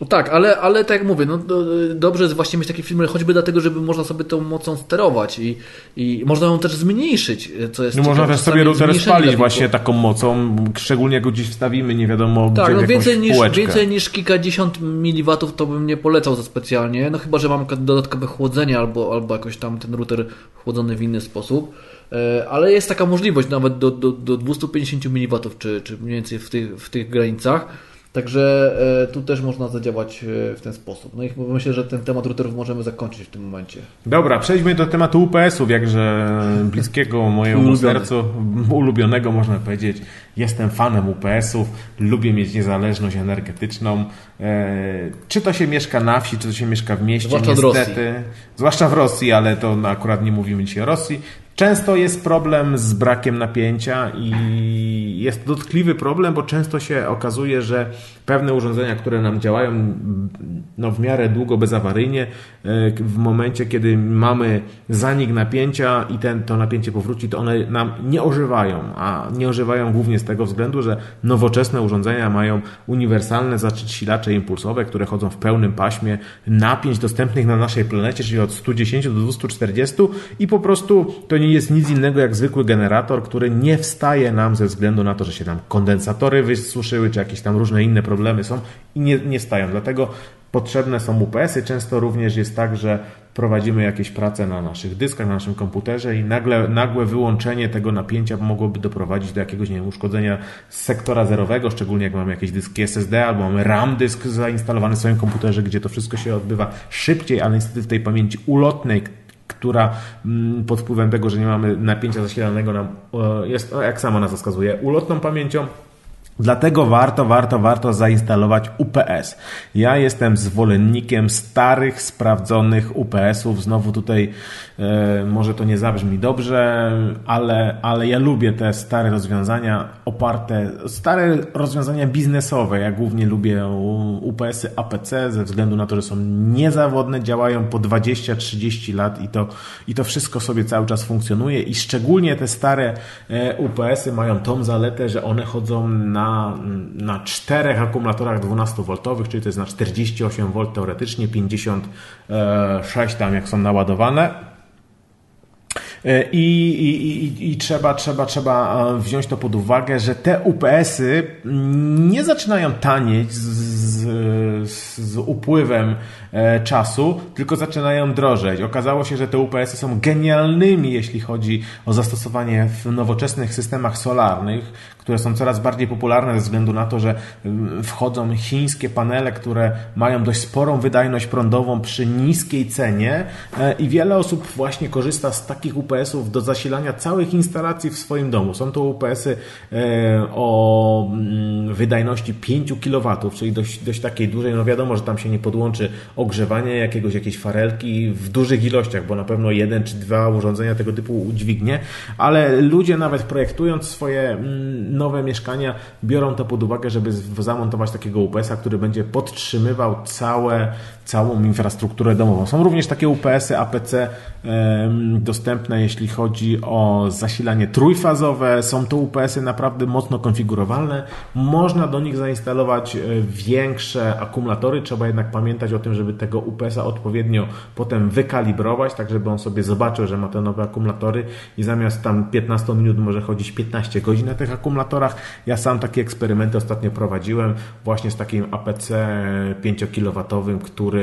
No tak, ale, ale tak jak mówię, no, do, dobrze jest właśnie mieć takie filmy, choćby dlatego, żeby można sobie tą mocą sterować i, i można ją też zmniejszyć, co jest No można też sobie router spalić właśnie taką mocą, szczególnie jak go gdzieś wstawimy, nie wiadomo Tak, gdzie, no więcej niż, półeczkę. więcej niż kilkadziesiąt miliwatów to bym nie polecał za specjalnie, no chyba, że mam dodatkowe chłodzenie albo, albo jakoś tam ten router chłodzony w inny sposób. E, Ale jest taka możliwość nawet do, do, do 250 mW, czy, czy mniej więcej w tych, w tych granicach. Także e, tu też można zadziałać e, w ten sposób. No i myślę, że ten temat routerów możemy zakończyć w tym momencie. Dobra, przejdźmy do tematu UPS-ów, jakże bliskiego (laughs) mojemu Ulubiony. sercu, ulubionego można powiedzieć. Jestem fanem UPS-ów, lubię mieć niezależność energetyczną. E, czy to się mieszka na wsi, czy to się mieszka w mieście, Zwłaszcza w niestety. Zwłaszcza w Rosji, ale to akurat nie mówimy dzisiaj o Rosji. Często jest problem z brakiem napięcia i jest dotkliwy problem, bo często się okazuje, że pewne urządzenia, które nam działają no, w miarę długo, bezawaryjnie, e, w momencie, kiedy mamy zanik napięcia i ten, to napięcie powróci, to one nam nie ożywają, a nie ożywają głównie z tego względu, że nowoczesne urządzenia mają uniwersalne zasilacze impulsowe, które chodzą w pełnym paśmie napięć dostępnych na naszej planecie, czyli od 110 do 240 i po prostu to nie jest nic innego jak zwykły generator, który nie wstaje nam ze względu na to, że się nam kondensatory wysuszyły, czy jakieś tam różne inne problemy są i nie, nie stają. Dlatego potrzebne są UPS-y. Często również jest tak, że prowadzimy jakieś prace na naszych dyskach, na naszym komputerze i nagle, nagłe wyłączenie tego napięcia mogłoby doprowadzić do jakiegoś nie wiem, uszkodzenia sektora zerowego, szczególnie jak mamy jakieś dyski SSD albo mamy RAM dysk zainstalowany w swoim komputerze, gdzie to wszystko się odbywa szybciej, ale niestety w tej pamięci ulotnej, która mm, pod wpływem tego, że nie mamy napięcia zasilanego nam e, jest, o, jak sama nazwa wskazuje, ulotną pamięcią. Dlatego warto, warto, warto zainstalować UPS. Ja jestem zwolennikiem starych, sprawdzonych UPS-ów. Znowu tutaj e, może to nie zabrzmi dobrze, ale, ale ja lubię te stare rozwiązania oparte, stare rozwiązania biznesowe. Ja głównie lubię UPS-y APC ze względu na to, że są niezawodne, działają po 20-30 lat i to, i to wszystko sobie cały czas funkcjonuje i szczególnie te stare e, UPS-y mają tą zaletę, że one chodzą na na, czterech akumulatorach 12V, czyli to jest na 48V teoretycznie, 56 tam jak są naładowane. I, i, i, trzeba, trzeba, trzeba wziąć to pod uwagę, że te UPS-y nie zaczynają tanieć z, z, z upływem czasu, tylko zaczynają drożeć. Okazało się, że te UPS-y są genialnymi, jeśli chodzi o zastosowanie w nowoczesnych systemach solarnych, które są coraz bardziej popularne ze względu na to, że wchodzą chińskie panele, które mają dość sporą wydajność prądową przy niskiej cenie i wiele osób właśnie korzysta z takich UPS-ów do zasilania całych instalacji w swoim domu. Są to UPS-y o wydajności 5 kW, czyli dość, dość takiej dużej. No wiadomo, że tam się nie podłączy ogrzewanie jakiegoś, jakiejś farelki w dużych ilościach, bo na pewno jeden czy dwa urządzenia tego typu udźwignie, ale ludzie nawet projektując swoje nowe mieszkania biorą to pod uwagę, żeby zamontować takiego UPS-a, który będzie podtrzymywał całe, całą infrastrukturę domową. Są również takie UPS-y APC dostępne, jeśli chodzi o zasilanie trójfazowe. Są to UPS-y naprawdę mocno konfigurowalne. Można do nich zainstalować większe akumulatory. Trzeba jednak pamiętać o tym, żeby tego UPS-a odpowiednio potem wykalibrować, tak żeby on sobie zobaczył, że ma te nowe akumulatory i zamiast tam 15 minut może chodzić 15 godzin na tych akumulatorach. Ja sam takie eksperymenty ostatnio prowadziłem właśnie z takim APC 5 kW, który,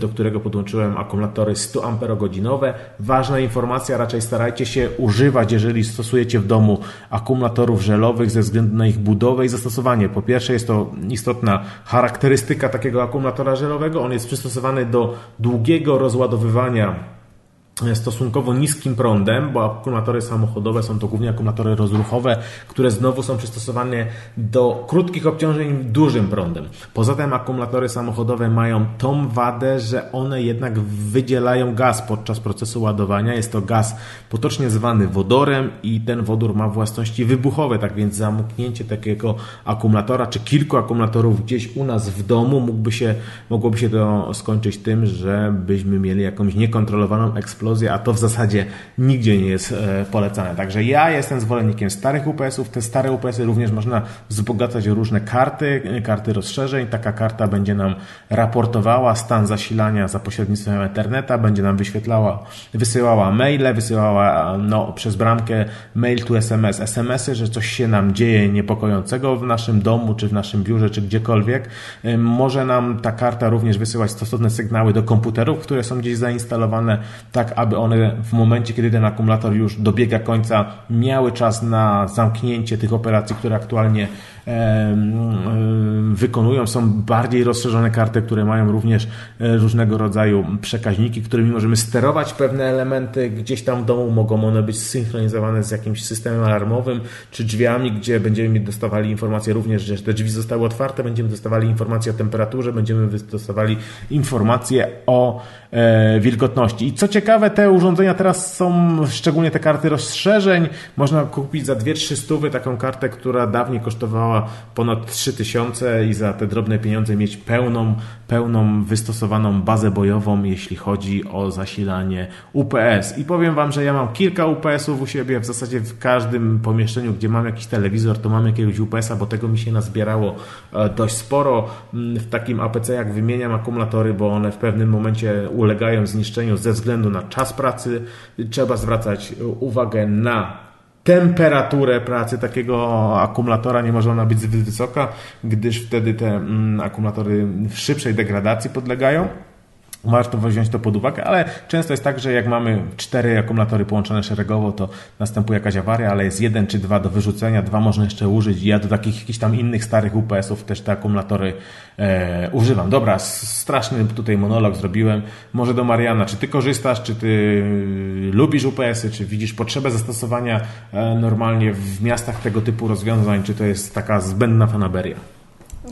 do którego podłączyłem akumulatory 100 Ah. Ważna informacja, raczej starajcie się używać, jeżeli stosujecie w domu akumulatorów żelowych ze względu na ich budowę i zastosowanie. Po pierwsze jest to istotna charakterystyka takiego akumulatora żelowego. On jest przystosowany do długiego rozładowywania stosunkowo niskim prądem, bo akumulatory samochodowe są to głównie akumulatory rozruchowe, które znowu są przystosowane do krótkich obciążeń dużym prądem. Poza tym akumulatory samochodowe mają tą wadę, że one jednak wydzielają gaz podczas procesu ładowania. Jest to gaz potocznie zwany wodorem i ten wodór ma własności wybuchowe, tak więc zamknięcie takiego akumulatora czy kilku akumulatorów gdzieś u nas w domu mógłby się, mogłoby się to skończyć tym, że byśmy mieli jakąś niekontrolowaną eksplozję a to w zasadzie nigdzie nie jest polecane. Także ja jestem zwolennikiem starych UPS-ów. Te stare UPS-y również można wzbogacać o różne karty, karty rozszerzeń. Taka karta będzie nam raportowała stan zasilania za pośrednictwem Etherneta, będzie nam wyświetlała, wysyłała maile, wysyłała no, przez bramkę mail to SMS, SMS-y, że coś się nam dzieje niepokojącego w naszym domu, czy w naszym biurze, czy gdziekolwiek. Może nam ta karta również wysyłać stosowne sygnały do komputerów, które są gdzieś zainstalowane, tak aby one w momencie, kiedy ten akumulator już dobiega końca, miały czas na zamknięcie tych operacji, które aktualnie wykonują. Są bardziej rozszerzone karty, które mają również e, różnego rodzaju przekaźniki, którymi możemy sterować pewne elementy. Gdzieś tam w domu mogą one być zsynchronizowane z jakimś systemem alarmowym czy drzwiami, gdzie będziemy dostawali informacje również, że te drzwi zostały otwarte, będziemy dostawali informacje o temperaturze, będziemy dostawali informacje o e, wilgotności. I co ciekawe, te urządzenia teraz są, szczególnie te karty rozszerzeń, można kupić za 2-3 stówy taką kartę, która dawniej kosztowała ponad 3000 i za te drobne pieniądze mieć pełną, pełną wystosowaną bazę bojową, jeśli chodzi o zasilanie UPS. I powiem Wam, że ja mam kilka UPS-ów u siebie, w zasadzie w każdym pomieszczeniu, gdzie mam jakiś telewizor, to mam jakiegoś UPS-a, bo tego mi się nazbierało e, dość sporo. Mm, w takim APC jak wymieniam akumulatory, bo one w pewnym momencie ulegają zniszczeniu ze względu na czas pracy. Trzeba zwracać uwagę na temperaturę pracy takiego akumulatora nie może ona być zbyt wysoka, gdyż wtedy te mm, akumulatory w szybszej degradacji podlegają. Warto wziąć to pod uwagę, ale często jest tak, że jak mamy cztery akumulatory połączone szeregowo, to następuje jakaś awaria, ale jest jeden czy dwa do wyrzucenia, dwa można jeszcze użyć. Ja do takich jakichś tam innych starych UPS-ów też te akumulatory e, używam. Dobra, straszny tutaj monolog zrobiłem. Może do Mariana, czy ty korzystasz, czy ty lubisz UPS-y, czy widzisz potrzebę zastosowania e, normalnie w miastach tego typu rozwiązań, czy to jest taka zbędna fanaberia?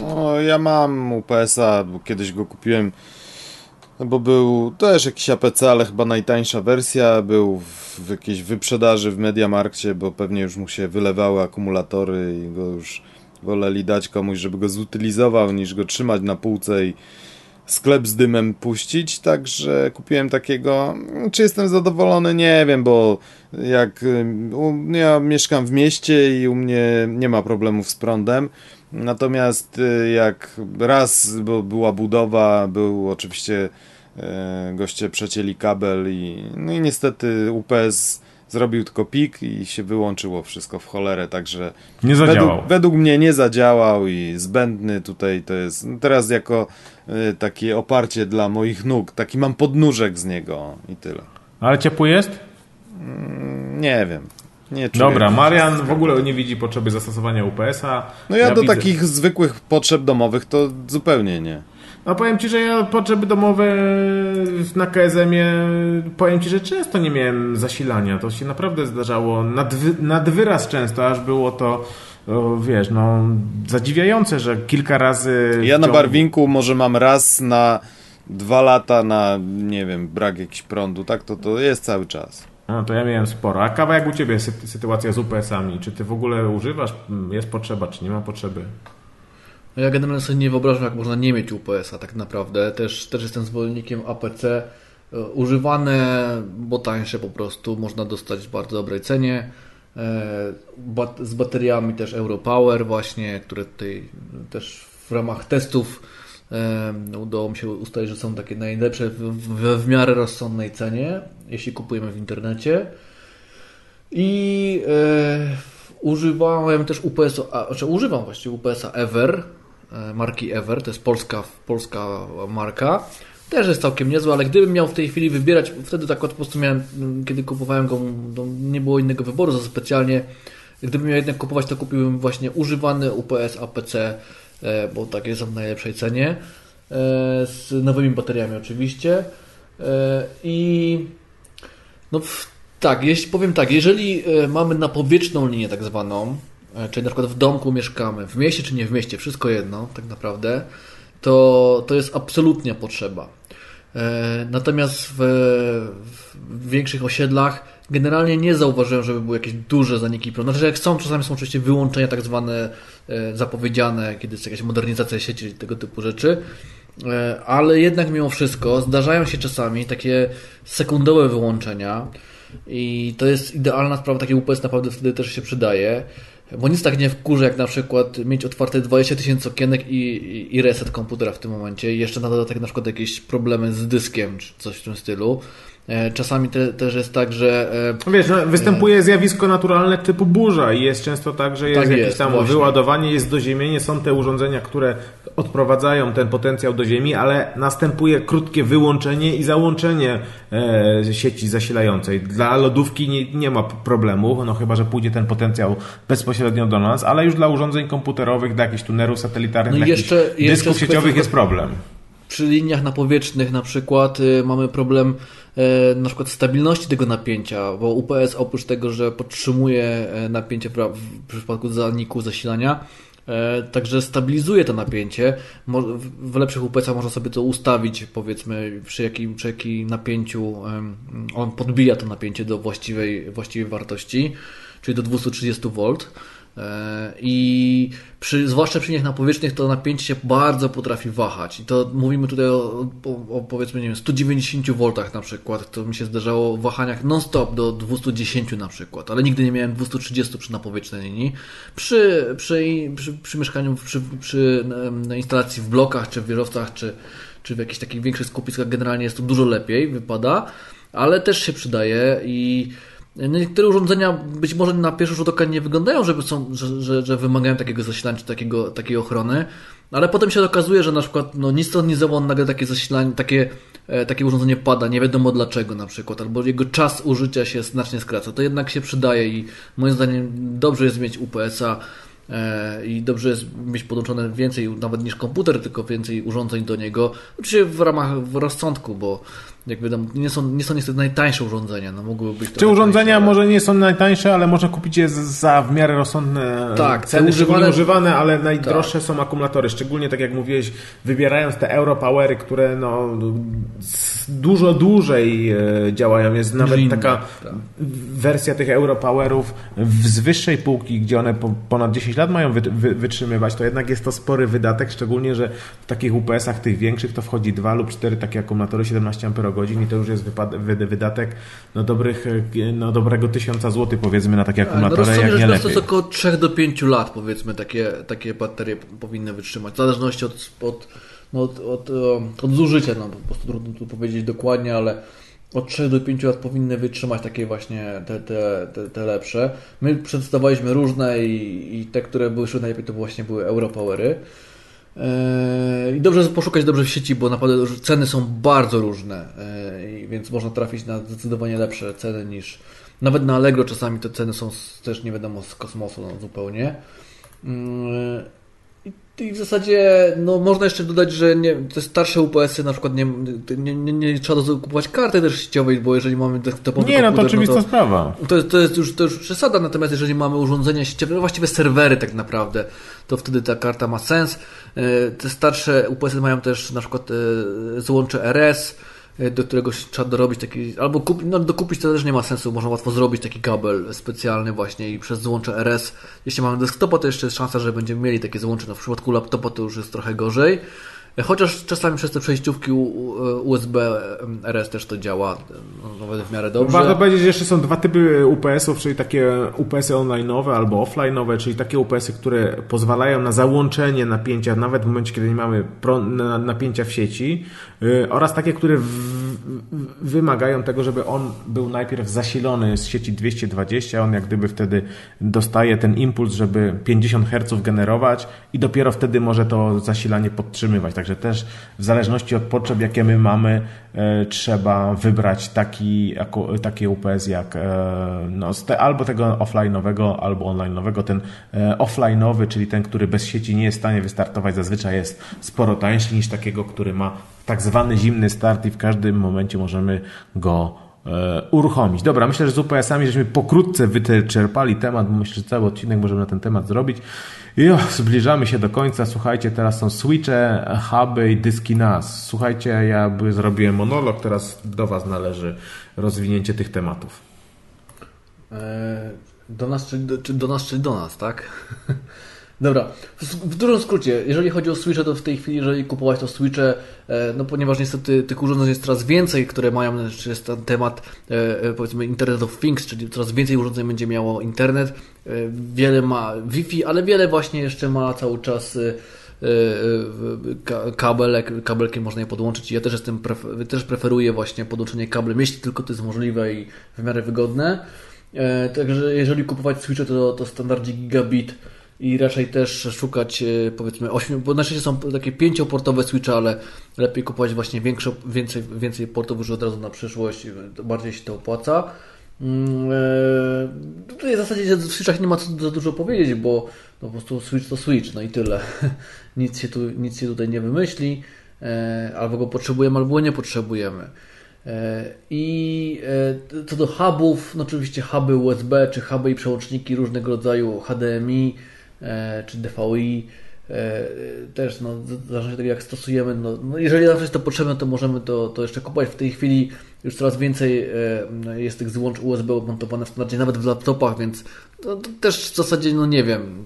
No, ja mam UPS-a, bo kiedyś go kupiłem no bo był też jakiś APC, ale chyba najtańsza wersja. Był w jakiejś wyprzedaży w Mediamarkcie, bo pewnie już mu się wylewały akumulatory i go już woleli dać komuś, żeby go zutylizował, niż go trzymać na półce i sklep z dymem puścić. Także kupiłem takiego. Czy jestem zadowolony? Nie wiem, bo jak ja mieszkam w mieście i u mnie nie ma problemów z prądem. Natomiast y, jak raz bo była budowa, był oczywiście goście przecięli kabel i no i niestety UPS zrobił tylko pik i się wyłączyło wszystko w cholerę, także nie zadziałał. Według, według mnie nie zadziałał i zbędny tutaj to jest no teraz jako y, takie oparcie dla moich nóg, taki mam podnóżek z niego i tyle. Ale ciepły jest? Mm, nie wiem. Nie. Dobra, Marian w ogóle nie widzi potrzeby zastosowania UPS-a. No ja, ja do widzę... takich zwykłych potrzeb domowych to zupełnie nie. No powiem Ci, że ja potrzeby domowe na KSM-ie, powiem Ci, że często nie miałem zasilania. To się naprawdę zdarzało nad, nad wyraz często, aż było to wiesz, no zadziwiające, że kilka razy... Ja na Barwinku może mam raz na dwa lata na, nie wiem, brak jakiś prądu, tak? To, to jest cały czas. No to ja miałem sporo. A kawa jak u Ciebie sytuacja z UPS-ami? Czy Ty w ogóle używasz? Jest potrzeba, czy nie ma potrzeby? No ja generalnie sobie nie wyobrażam, jak można nie mieć UPS-a tak naprawdę. Też, też jestem zwolennikiem APC. E, używane, bo tańsze po prostu, można dostać w bardzo dobrej cenie. E, z bateriami też Europower właśnie, które tutaj też w ramach testów udało mi się ustalić, że są takie najlepsze w, w, w miarę rozsądnej cenie, jeśli kupujemy w internecie. I e, używałem też UPS-a, znaczy używam właściwie UPS-a Ever, e, marki Ever, to jest polska, polska marka. Też jest całkiem niezły, ale gdybym miał w tej chwili wybierać, wtedy tak po prostu miałem, kiedy kupowałem go, nie było innego wyboru za specjalnie. Gdybym miał jednak kupować, to kupiłbym właśnie używany UPS APC E, bo takie są w najlepszej cenie, e, z nowymi bateriami oczywiście. E, I no tak, jeśli powiem tak, jeżeli mamy na powietrzną linię tak zwaną, czyli na przykład w domku mieszkamy, w mieście czy nie w mieście, wszystko jedno tak naprawdę, to, to jest absolutnie potrzeba. Natomiast w, w większych osiedlach generalnie nie zauważyłem, żeby były jakieś duże zaniki prądu. Znaczy, jak są, czasami są oczywiście wyłączenia tak zwane e, zapowiedziane, kiedy jest jakaś modernizacja sieci, tego typu rzeczy. e, ale jednak mimo wszystko zdarzają się czasami takie sekundowe wyłączenia i to jest idealna sprawa, taki UPS naprawdę wtedy też się przydaje. Bo nic tak nie wkurza, jak na przykład mieć otwarte 20 tysięcy okienek i, i, i reset komputera w tym momencie i jeszcze na dodatek na przykład jakieś problemy z dyskiem czy coś w tym stylu. E, czasami te, też jest tak, że. E, Wiesz, no, występuje zjawisko naturalne typu burza i jest często tak, że jest tak jakieś jest, tam właśnie. wyładowanie, jest doziemienie, są te urządzenia, które odprowadzają ten potencjał do ziemi, ale następuje krótkie wyłączenie i załączenie e, sieci zasilającej. Dla lodówki nie, nie ma problemu, no chyba, że pójdzie ten potencjał bezpośrednio do nas, ale już dla urządzeń komputerowych, dla jakichś tunerów satelitarnych, no jeszcze, dysków jeszcze sieciowych jest problem. Przy liniach napowietrznych na przykład y, mamy problem E, na przykład stabilności tego napięcia, bo UPS oprócz tego, że podtrzymuje e, napięcie w przypadku zaniku zasilania, Także stabilizuje to napięcie. W lepszych UPS-ach można sobie to ustawić, powiedzmy, przy jakim, przy jakim napięciu on podbija to napięcie do właściwej, właściwej wartości, czyli do 230 V. E, I przy, zwłaszcza przy na powierzchniach to napięcie się bardzo potrafi wahać. I to mówimy tutaj o, o, o powiedzmy, nie wiem, 190 V na przykład. To mi się zdarzało w wahaniach non-stop do 210 na przykład, ale nigdy nie miałem 230 przy napowietrznej linii. Przy, przy, przy, przy mieszkaniu, przy, przy instalacji w blokach, czy w wieżowcach, czy, czy w jakichś takich większych skupiskach generalnie jest to dużo lepiej, wypada, ale też się przydaje i niektóre urządzenia być może na pierwszy rzut oka nie wyglądają, żeby są, że, że, że wymagają takiego zasilania czy takiego, takiej ochrony, ale potem się okazuje, że na przykład no, nic to nie zawoła nagle takie zasilanie, takie, e, takie urządzenie pada, nie wiadomo dlaczego na przykład, albo jego czas użycia się znacznie skraca. To jednak się przydaje i moim zdaniem dobrze jest mieć UPS-a e, i dobrze jest mieć podłączone więcej, nawet niż komputer, tylko więcej urządzeń do niego. Oczywiście w ramach w rozsądku, bo jak wiadomo, nie są, nie są niestety najtańsze urządzenia. No, mogłyby być Czy urządzenia tańsze, może nie są najtańsze, ale można kupić je za w miarę rozsądne tak, ceny, używane, używane, ale najdroższe tak. są akumulatory. Szczególnie tak jak mówiłeś, wybierając te Europowery, które no, dużo dłużej e, działają. Jest nawet taka tak. wersja tych Europowerów z wyższej półki, gdzie one po, ponad 10 lat mają wy, wy, wytrzymywać, to jednak jest to spory wydatek, szczególnie, że w takich UPS-ach tych większych to wchodzi dwa lub cztery takie akumulatory 17 Ah godzin i to już jest wydatek no, dobrych, no, dobrego tysiąca złotych powiedzmy na takie akumulatory, no, jak nie lepiej. To jest około 3 do 5 lat powiedzmy takie, takie baterie powinny wytrzymać, w zależności od, od, no, od, od, od zużycia, no, po prostu trudno tu powiedzieć dokładnie, ale od 3 do 5 lat powinny wytrzymać takie właśnie te, te, te, te lepsze. My przedstawiliśmy różne i, i te, które były szły najlepiej, to właśnie były Europowery. Eee, I dobrze poszukać dobrze w sieci, bo naprawdę ceny są bardzo różne, eee, więc można trafić na zdecydowanie lepsze ceny niż nawet na Allegro czasami te ceny są też nie wiadomo z kosmosu no, zupełnie. I w zasadzie no, można jeszcze dodać, że nie, te starsze UPS-y na przykład nie, nie, nie, nie trzeba kupować karty też sieciowej, bo jeżeli mamy desktopowy Nie, no to oczywista no to, sprawa. To, to, jest już, to już przesada, natomiast jeżeli mamy urządzenia sieciowe, no właściwie serwery tak naprawdę, to wtedy ta karta ma sens. E, te starsze UPS-y mają też na przykład e, złącze RS, do którego trzeba dorobić taki, albo kup, no, dokupić to też nie ma sensu, można łatwo zrobić taki kabel specjalny właśnie i przez złącze RS. Jeśli mamy desktopa, to jeszcze jest szansa, że będziemy mieli takie złącze, no w przypadku laptopa to już jest trochę gorzej. Chociaż czasami przez te przejściówki USB RS też to działa no, nawet w miarę dobrze. Warto powiedzieć, że jeszcze są dwa typy UPS-ów, czyli takie UPS-y online'owe albo offline'owe, czyli takie UPS-y, które pozwalają na załączenie napięcia nawet w momencie, kiedy nie mamy napięcia w sieci oraz takie, które wymagają tego, żeby on był najpierw zasilony z sieci 220, on jak gdyby wtedy dostaje ten impuls, żeby 50 Hz generować i dopiero wtedy może to zasilanie podtrzymywać. Także też w zależności od potrzeb, jakie my mamy, e, trzeba wybrać taki, taki UPS jak e, no, albo tego offline'owego, albo online'owego. Ten offline'owy, czyli ten, który bez sieci nie jest w stanie wystartować, zazwyczaj jest sporo tańszy niż takiego, który ma tak zwany zimny start i w każdym momencie możemy go uruchomić. Dobra, myślę, że z UPS-ami żeśmy pokrótce wyczerpali temat, bo myślę, że cały odcinek możemy na ten temat zrobić. Jo, zbliżamy się do końca. Słuchajcie, teraz są switche, huby i dyski NAS. Słuchajcie, ja zrobiłem monolog, teraz do Was należy rozwinięcie tych tematów. E, do nas, czy do, czy do nas, czy do nas, tak? (laughs) Dobra, w, dużym skrócie, jeżeli chodzi o Switche, to w tej chwili, jeżeli kupować to Switche, e, no ponieważ niestety tych urządzeń jest coraz więcej, które mają, czy jest ten temat e, e, powiedzmy Internet of Things, czyli coraz więcej urządzeń będzie miało internet, wiele ma Wi-Fi, ale wiele właśnie jeszcze ma cały czas ka- kabelek, kabelkiem można je podłączyć. Ja też jestem, też preferuję właśnie podłączenie kablem, jeśli tylko to jest możliwe i w miarę wygodne. Także jeżeli kupować Switche, to, to standardzie gigabit i raczej też szukać e, powiedzmy 8, bo na szczęście są takie pięcioportowe Switche, ale lepiej kupować właśnie większe, więcej, więcej portów już od razu na przyszłość, bardziej się to opłaca. E, Tutaj w zasadzie w Switchach nie ma co za dużo powiedzieć, bo no, po prostu Switch to Switch, no i tyle. (laughs) nic, się tu, nic się tutaj nie wymyśli, e, albo go potrzebujemy, albo nie potrzebujemy. I co do hubów, no oczywiście huby USB, czy huby i przełączniki różnego rodzaju HDMI, czy DVI, e, też no, zależności od tego jak stosujemy, no, no jeżeli zawsze jest to potrzebne, to możemy to, to jeszcze kupować. W tej chwili już coraz więcej e, jest tych złącz USB montowane w standardzie, nawet w laptopach, więc to też w zasadzie, no nie wiem,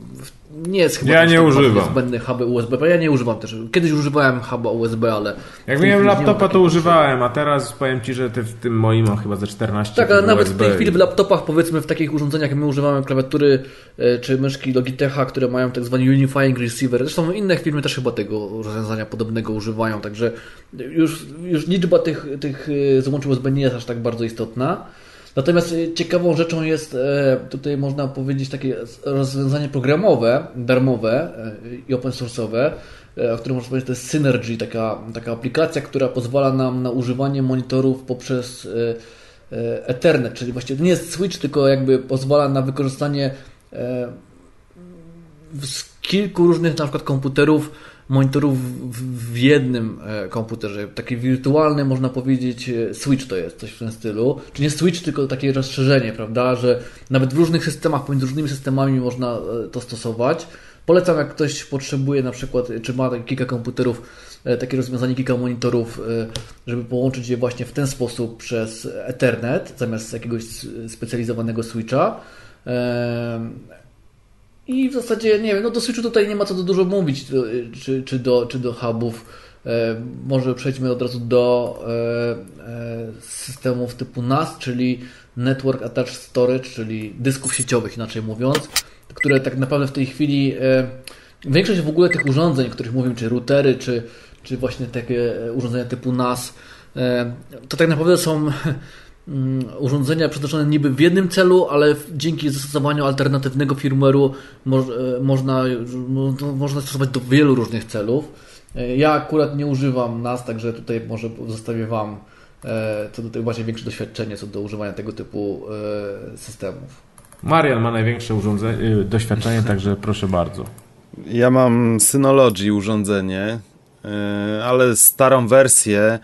nie jest chyba Ja nie używam. niezbędny huby USB, bo ja nie używam też. Kiedyś używałem huba USB, ale... w Jak miałem laptopa, to używałem, a teraz powiem Ci, że te, w tym moim mam chyba ze 14 Tak, ale nawet w USB tej chwili w laptopach, powiedzmy w takich urządzeniach, jak my używamy klawiatury e, czy myszki Logitecha, które mają tak zwany Unifying Receiver. Zresztą inne firmy też chyba tego rozwiązania podobnego używają, także już, już liczba tych, tych e, złączy USB nie jest aż tak bardzo istotna. Natomiast e, ciekawą rzeczą jest e, tutaj można powiedzieć takie rozwiązanie programowe, darmowe e, i open source'owe, e, o którym można powiedzieć, to jest Synergy, taka, taka aplikacja, która pozwala nam na używanie monitorów poprzez Ethernet, czyli właściwie to nie jest switch, tylko jakby pozwala na wykorzystanie z kilku różnych na przykład komputerów, monitorów w, jednym e, komputerze. Taki wirtualny, można powiedzieć, e, switch to jest, coś w tym stylu. Czy nie switch, tylko takie rozszerzenie, prawda, że nawet w różnych systemach, pomiędzy różnymi systemami można e, to stosować. Polecam, jak ktoś potrzebuje na przykład, czy ma kilka komputerów, takie rozwiązanie, kilka monitorów, żeby połączyć je właśnie w ten sposób przez Ethernet, zamiast jakiegoś specjalizowanego switcha. I w zasadzie, nie wiem, no do Switchu tutaj nie ma co dużo mówić, czy, czy, do, czy do hubów. E, może przejdźmy od razu do e, e, systemów typu NAS, czyli Network Attached Storage, czyli dysków sieciowych inaczej mówiąc, które tak naprawdę w tej chwili większość w ogóle tych urządzeń, o których mówimy, czy routery, czy, czy właśnie takie urządzenia typu NAS, to tak naprawdę są (laughs) urządzenia przeznaczone niby w jednym celu, ale dzięki zastosowaniu alternatywnego firmware'u e, można, to można stosować do wielu różnych celów. E, Ja akurat nie używam NAS, także tutaj może zostawię Wam e, co do tego właśnie większe doświadczenie co do używania tego typu systemów. Marian ma największe urządzenie, y, doświadczenie, (laughs) także proszę bardzo. Ja mam Synology urządzenie, ale starą wersję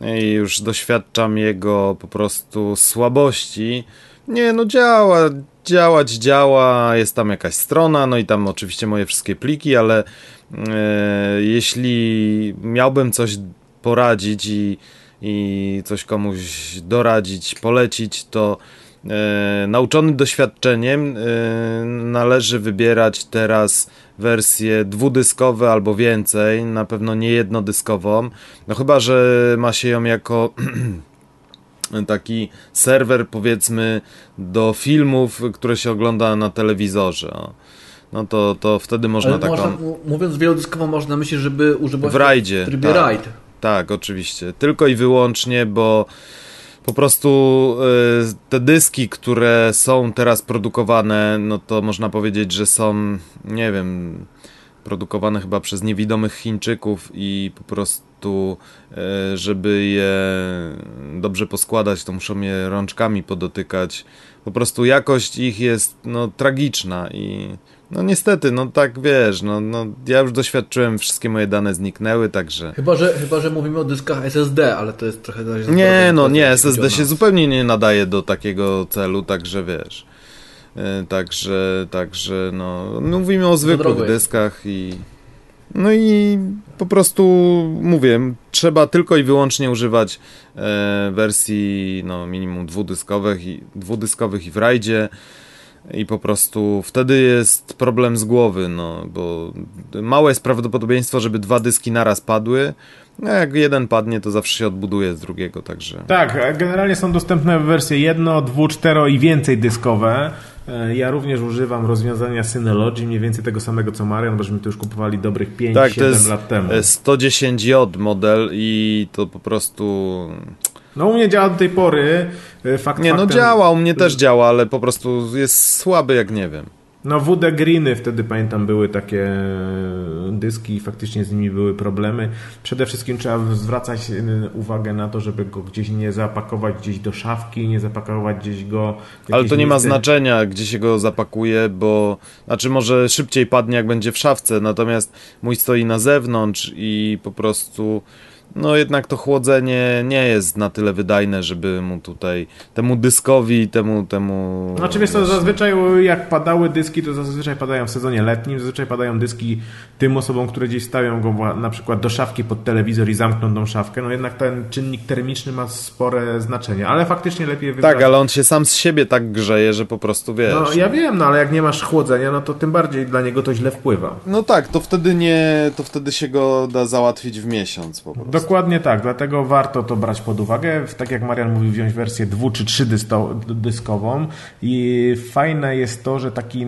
i już doświadczam jego po prostu słabości. Nie, no działa, działać działa, jest tam jakaś strona, no i tam oczywiście moje wszystkie pliki, ale yy, jeśli miałbym coś poradzić i, i coś komuś doradzić, polecić, to e, nauczony doświadczeniem e, należy wybierać teraz wersje dwudyskowe albo więcej, na pewno nie jednodyskową. No chyba, że ma się ją jako (clears throat) taki serwer powiedzmy do filmów, które się ogląda na telewizorze. No to, to wtedy można Ale taką... można, mówiąc wielodyskowo, można na myśli, żeby używać W rajdzie, w trybie tak. Tak, oczywiście. Tylko i wyłącznie, bo po prostu y, te dyski, które są teraz produkowane, no to można powiedzieć, że są, nie wiem, produkowane chyba przez niewidomych Chińczyków i po prostu, y, żeby je dobrze poskładać, to muszą je rączkami podotykać. Po prostu jakość ich jest no, tragiczna i no niestety, no tak wiesz, no, no ja już doświadczyłem, wszystkie moje dane zniknęły, także... Chyba że, chyba, że mówimy o dyskach SSD, ale to jest trochę... Nie, no nie, SSD się zupełnie nie nadaje do takiego celu, także wiesz. E, Także, także no, mówimy o zwykłych dyskach i no i po prostu mówię, trzeba tylko i wyłącznie używać e, wersji no minimum dwudyskowych i dwudyskowych i w rajdzie. I po prostu wtedy jest problem z głowy, no bo małe jest prawdopodobieństwo, żeby dwa dyski naraz padły. No jak jeden padnie, to zawsze się odbuduje z drugiego, także. Tak, generalnie są dostępne wersje jedno, dwu, cztero i więcej dyskowe. E, ja również używam rozwiązania Synology, mniej więcej tego samego co Marian, bośmy to już kupowali dobrych 5-7 tak, lat temu. 110J model i to po prostu no u mnie działa do tej pory. E, fakt nie, no faktem, działa, u mnie też działa, ale po prostu jest słaby jak nie wiem. No WD Greeny wtedy pamiętam były takie e, dyski i faktycznie z nimi były problemy. Przede wszystkim trzeba zwracać e, uwagę na to, żeby go gdzieś nie zapakować gdzieś do szafki, nie zapakować gdzieś go. Ale to nie ma znaczenia, gdzie się go zapakuje, bo znaczy może szybciej padnie jak będzie w szafce, natomiast mój stoi na zewnątrz i po prostu no jednak to chłodzenie nie jest na tyle wydajne, żeby mu tutaj, temu dyskowi, temu, temu... Znaczy wiesz co, zazwyczaj jak padały dyski, to zazwyczaj padają w sezonie letnim, zazwyczaj padają dyski tym osobom, które gdzieś stawią go na przykład do szafki pod telewizor i zamkną tą szafkę, no jednak ten czynnik termiczny ma spore znaczenie, ale faktycznie lepiej wybrać... Tak, ale on się sam z siebie tak grzeje, że po prostu wiesz... No ja wiem, no ale jak nie masz chłodzenia, no to tym bardziej dla niego to źle wpływa. No tak, to wtedy nie, to wtedy się go da załatwić w miesiąc po prostu. Dokładnie tak, dlatego warto to brać pod uwagę. Tak jak Marian mówił, wziąć wersję dwu czy trzy dyskową i fajne jest to, że taki,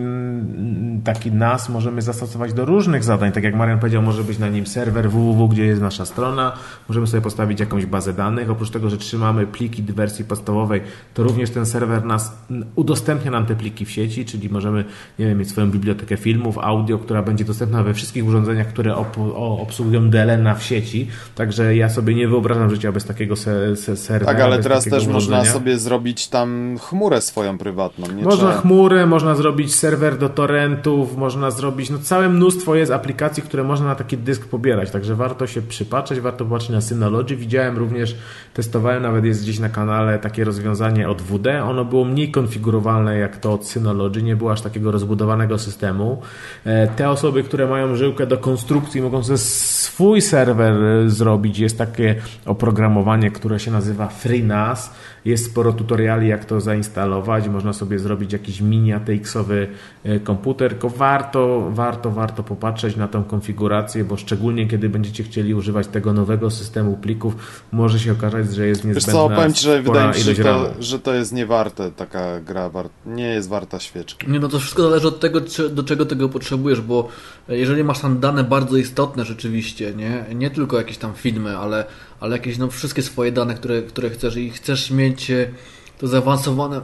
taki NAS możemy zastosować do różnych zadań. Tak jak Marian powiedział, może być na nim serwer www, gdzie jest nasza strona, możemy sobie postawić jakąś bazę danych. Oprócz tego, że trzymamy pliki w wersji podstawowej, to również ten serwer nas udostępnia nam te pliki w sieci, czyli możemy nie wiem, mieć swoją bibliotekę filmów, audio, która będzie dostępna we wszystkich urządzeniach, które obsługują DLNA w sieci. Także ja sobie nie wyobrażam życia bez takiego se, se serwera. Tak, ale teraz też można sobie zrobić tam chmurę swoją prywatną. można trzeba... chmurę, można zrobić serwer do torrentów, można zrobić, no całe mnóstwo jest aplikacji, które można na taki dysk pobierać, także warto się przypatrzeć, warto popatrzeć na Synology. Widziałem również, testowałem, nawet jest gdzieś na kanale takie rozwiązanie od WD. Ono było mniej konfigurowalne jak to od Synology, nie było aż takiego rozbudowanego systemu. E, te osoby, które mają żyłkę do konstrukcji, mogą sobie swój serwer zrobić. Jest tak takie oprogramowanie, które się nazywa FreeNAS. Jest sporo tutoriali, jak to zainstalować. Można sobie zrobić jakiś mini ATX-owy e, komputer. Tylko warto, warto, warto popatrzeć na tą konfigurację, bo szczególnie kiedy będziecie chcieli używać tego nowego systemu plików, może się okazać, że jest niezbędna Wiesz co, powiem Ci, że wydaje mi się, że to, że to jest niewarte taka gra, nie jest warta świeczki. Nie, no to wszystko zależy od tego, do czego tego potrzebujesz, bo jeżeli masz tam dane bardzo istotne rzeczywiście, nie, nie tylko jakieś tam filmy, ale ale jakieś no, wszystkie swoje dane, które, które chcesz i chcesz mieć e, to zaawansowane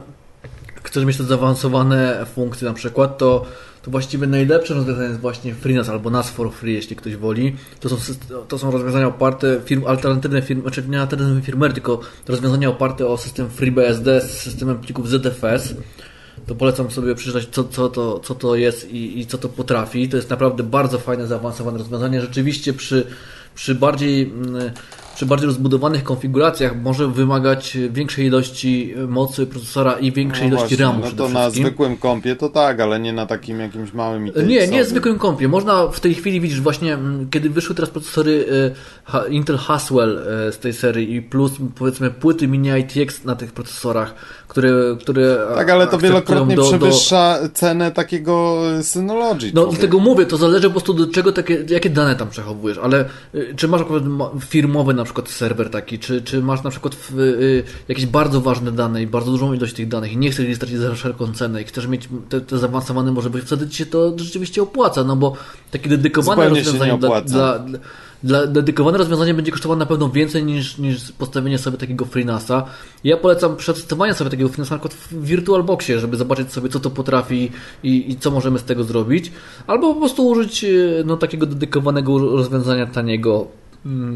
chcesz mieć te zaawansowane funkcje na przykład, to, to właściwie najlepsze rozwiązanie jest właśnie FreeNAS albo NAS for Free, jeśli ktoś woli. To są, to są rozwiązania oparte, firm, alternatywne firmy, znaczy nie alternatywne firmy, tylko rozwiązania oparte o system FreeBSD z systemem plików ZFS. To polecam sobie przeczytać, co, co, to, co to jest i, i co to potrafi. To jest naprawdę bardzo fajne, zaawansowane rozwiązanie. Rzeczywiście przy, przy bardziej mm, przy bardziej rozbudowanych konfiguracjach może wymagać większej ilości mocy procesora i większej no ilości RAMu. No to na zwykłym kompie to tak, ale nie na takim jakimś małym ITX. Nie, nie zwykłym kompie. Można w tej chwili widzisz właśnie, mm, kiedy wyszły teraz procesory e, Intel Haswell e, z tej serii i plus powiedzmy płyty mini ITX na tych procesorach, które, które Tak, ale to wielokrotnie do, przewyższa do... cenę takiego Synology. No dlatego mówię, to zależy po prostu do czego takie, jakie dane tam przechowujesz, ale czy masz akurat firmowy na przykład serwer taki, czy, czy masz na przykład w, y, jakieś bardzo ważne dane i bardzo dużą ilość tych danych i nie chcesz je stracić za wszelką cenę i chcesz mieć te, te zaawansowane może być, wtedy ci się to rzeczywiście opłaca, no bo takie dedykowane Zupełnie rozwiązanie dla, dla, dla dla, dedykowane rozwiązanie będzie kosztowało na pewno więcej niż, niż postawienie sobie takiego FreeNASa. Ja polecam przetestowanie sobie takiego FreeNASa na przykład w VirtualBoxie, żeby zobaczyć sobie co to potrafi i, i co możemy z tego zrobić. Albo po prostu użyć e, no, takiego dedykowanego rozwiązania taniego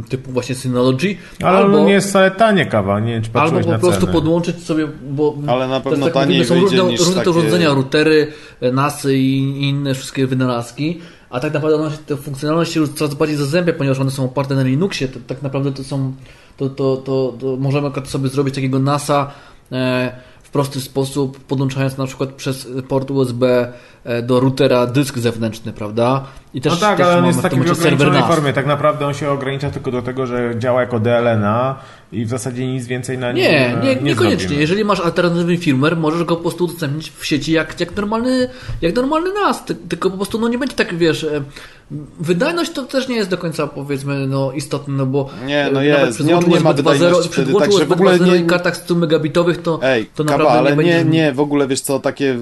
typu właśnie Synology. Ale albo, nie jest wcale tanie kawa, nie wiem, czy Albo po prostu cenę. podłączyć sobie, bo ale na pewno tak taniej są różne, różne takie... urządzenia, routery, e, NASy i inne wszystkie wynalazki a tak naprawdę one, te funkcjonalności już coraz bardziej zazębia, ponieważ one są oparte na Linuxie, to, tak naprawdę to są, to, to, to, to możemy sobie zrobić takiego NASA e, w prosty sposób, podłączając na przykład przez port USB e, do routera dysk zewnętrzny, prawda? I też, no tak, też ale on jest w takiej ograniczonej formie. Tak naprawdę on się ogranicza tylko do tego, że działa jako DLNA i w zasadzie nic więcej na nim nie, nie, nie niekoniecznie. Zrobimy. Jeżeli masz alternatywny firmware, możesz go po prostu udostępnić w sieci jak, jak, normalny, jak normalny NAS. Tylko po prostu no nie będzie tak, wiesz, e, wydajność to też nie jest do końca powiedzmy no, istotne, no bo nie, no jest, nie, on nie ma wydajności wtedy, także w ogóle nie... kartach 100 megabitowych to, Ej, to naprawdę kaba, ale nie, będzie... nie, w ogóle wiesz co, takie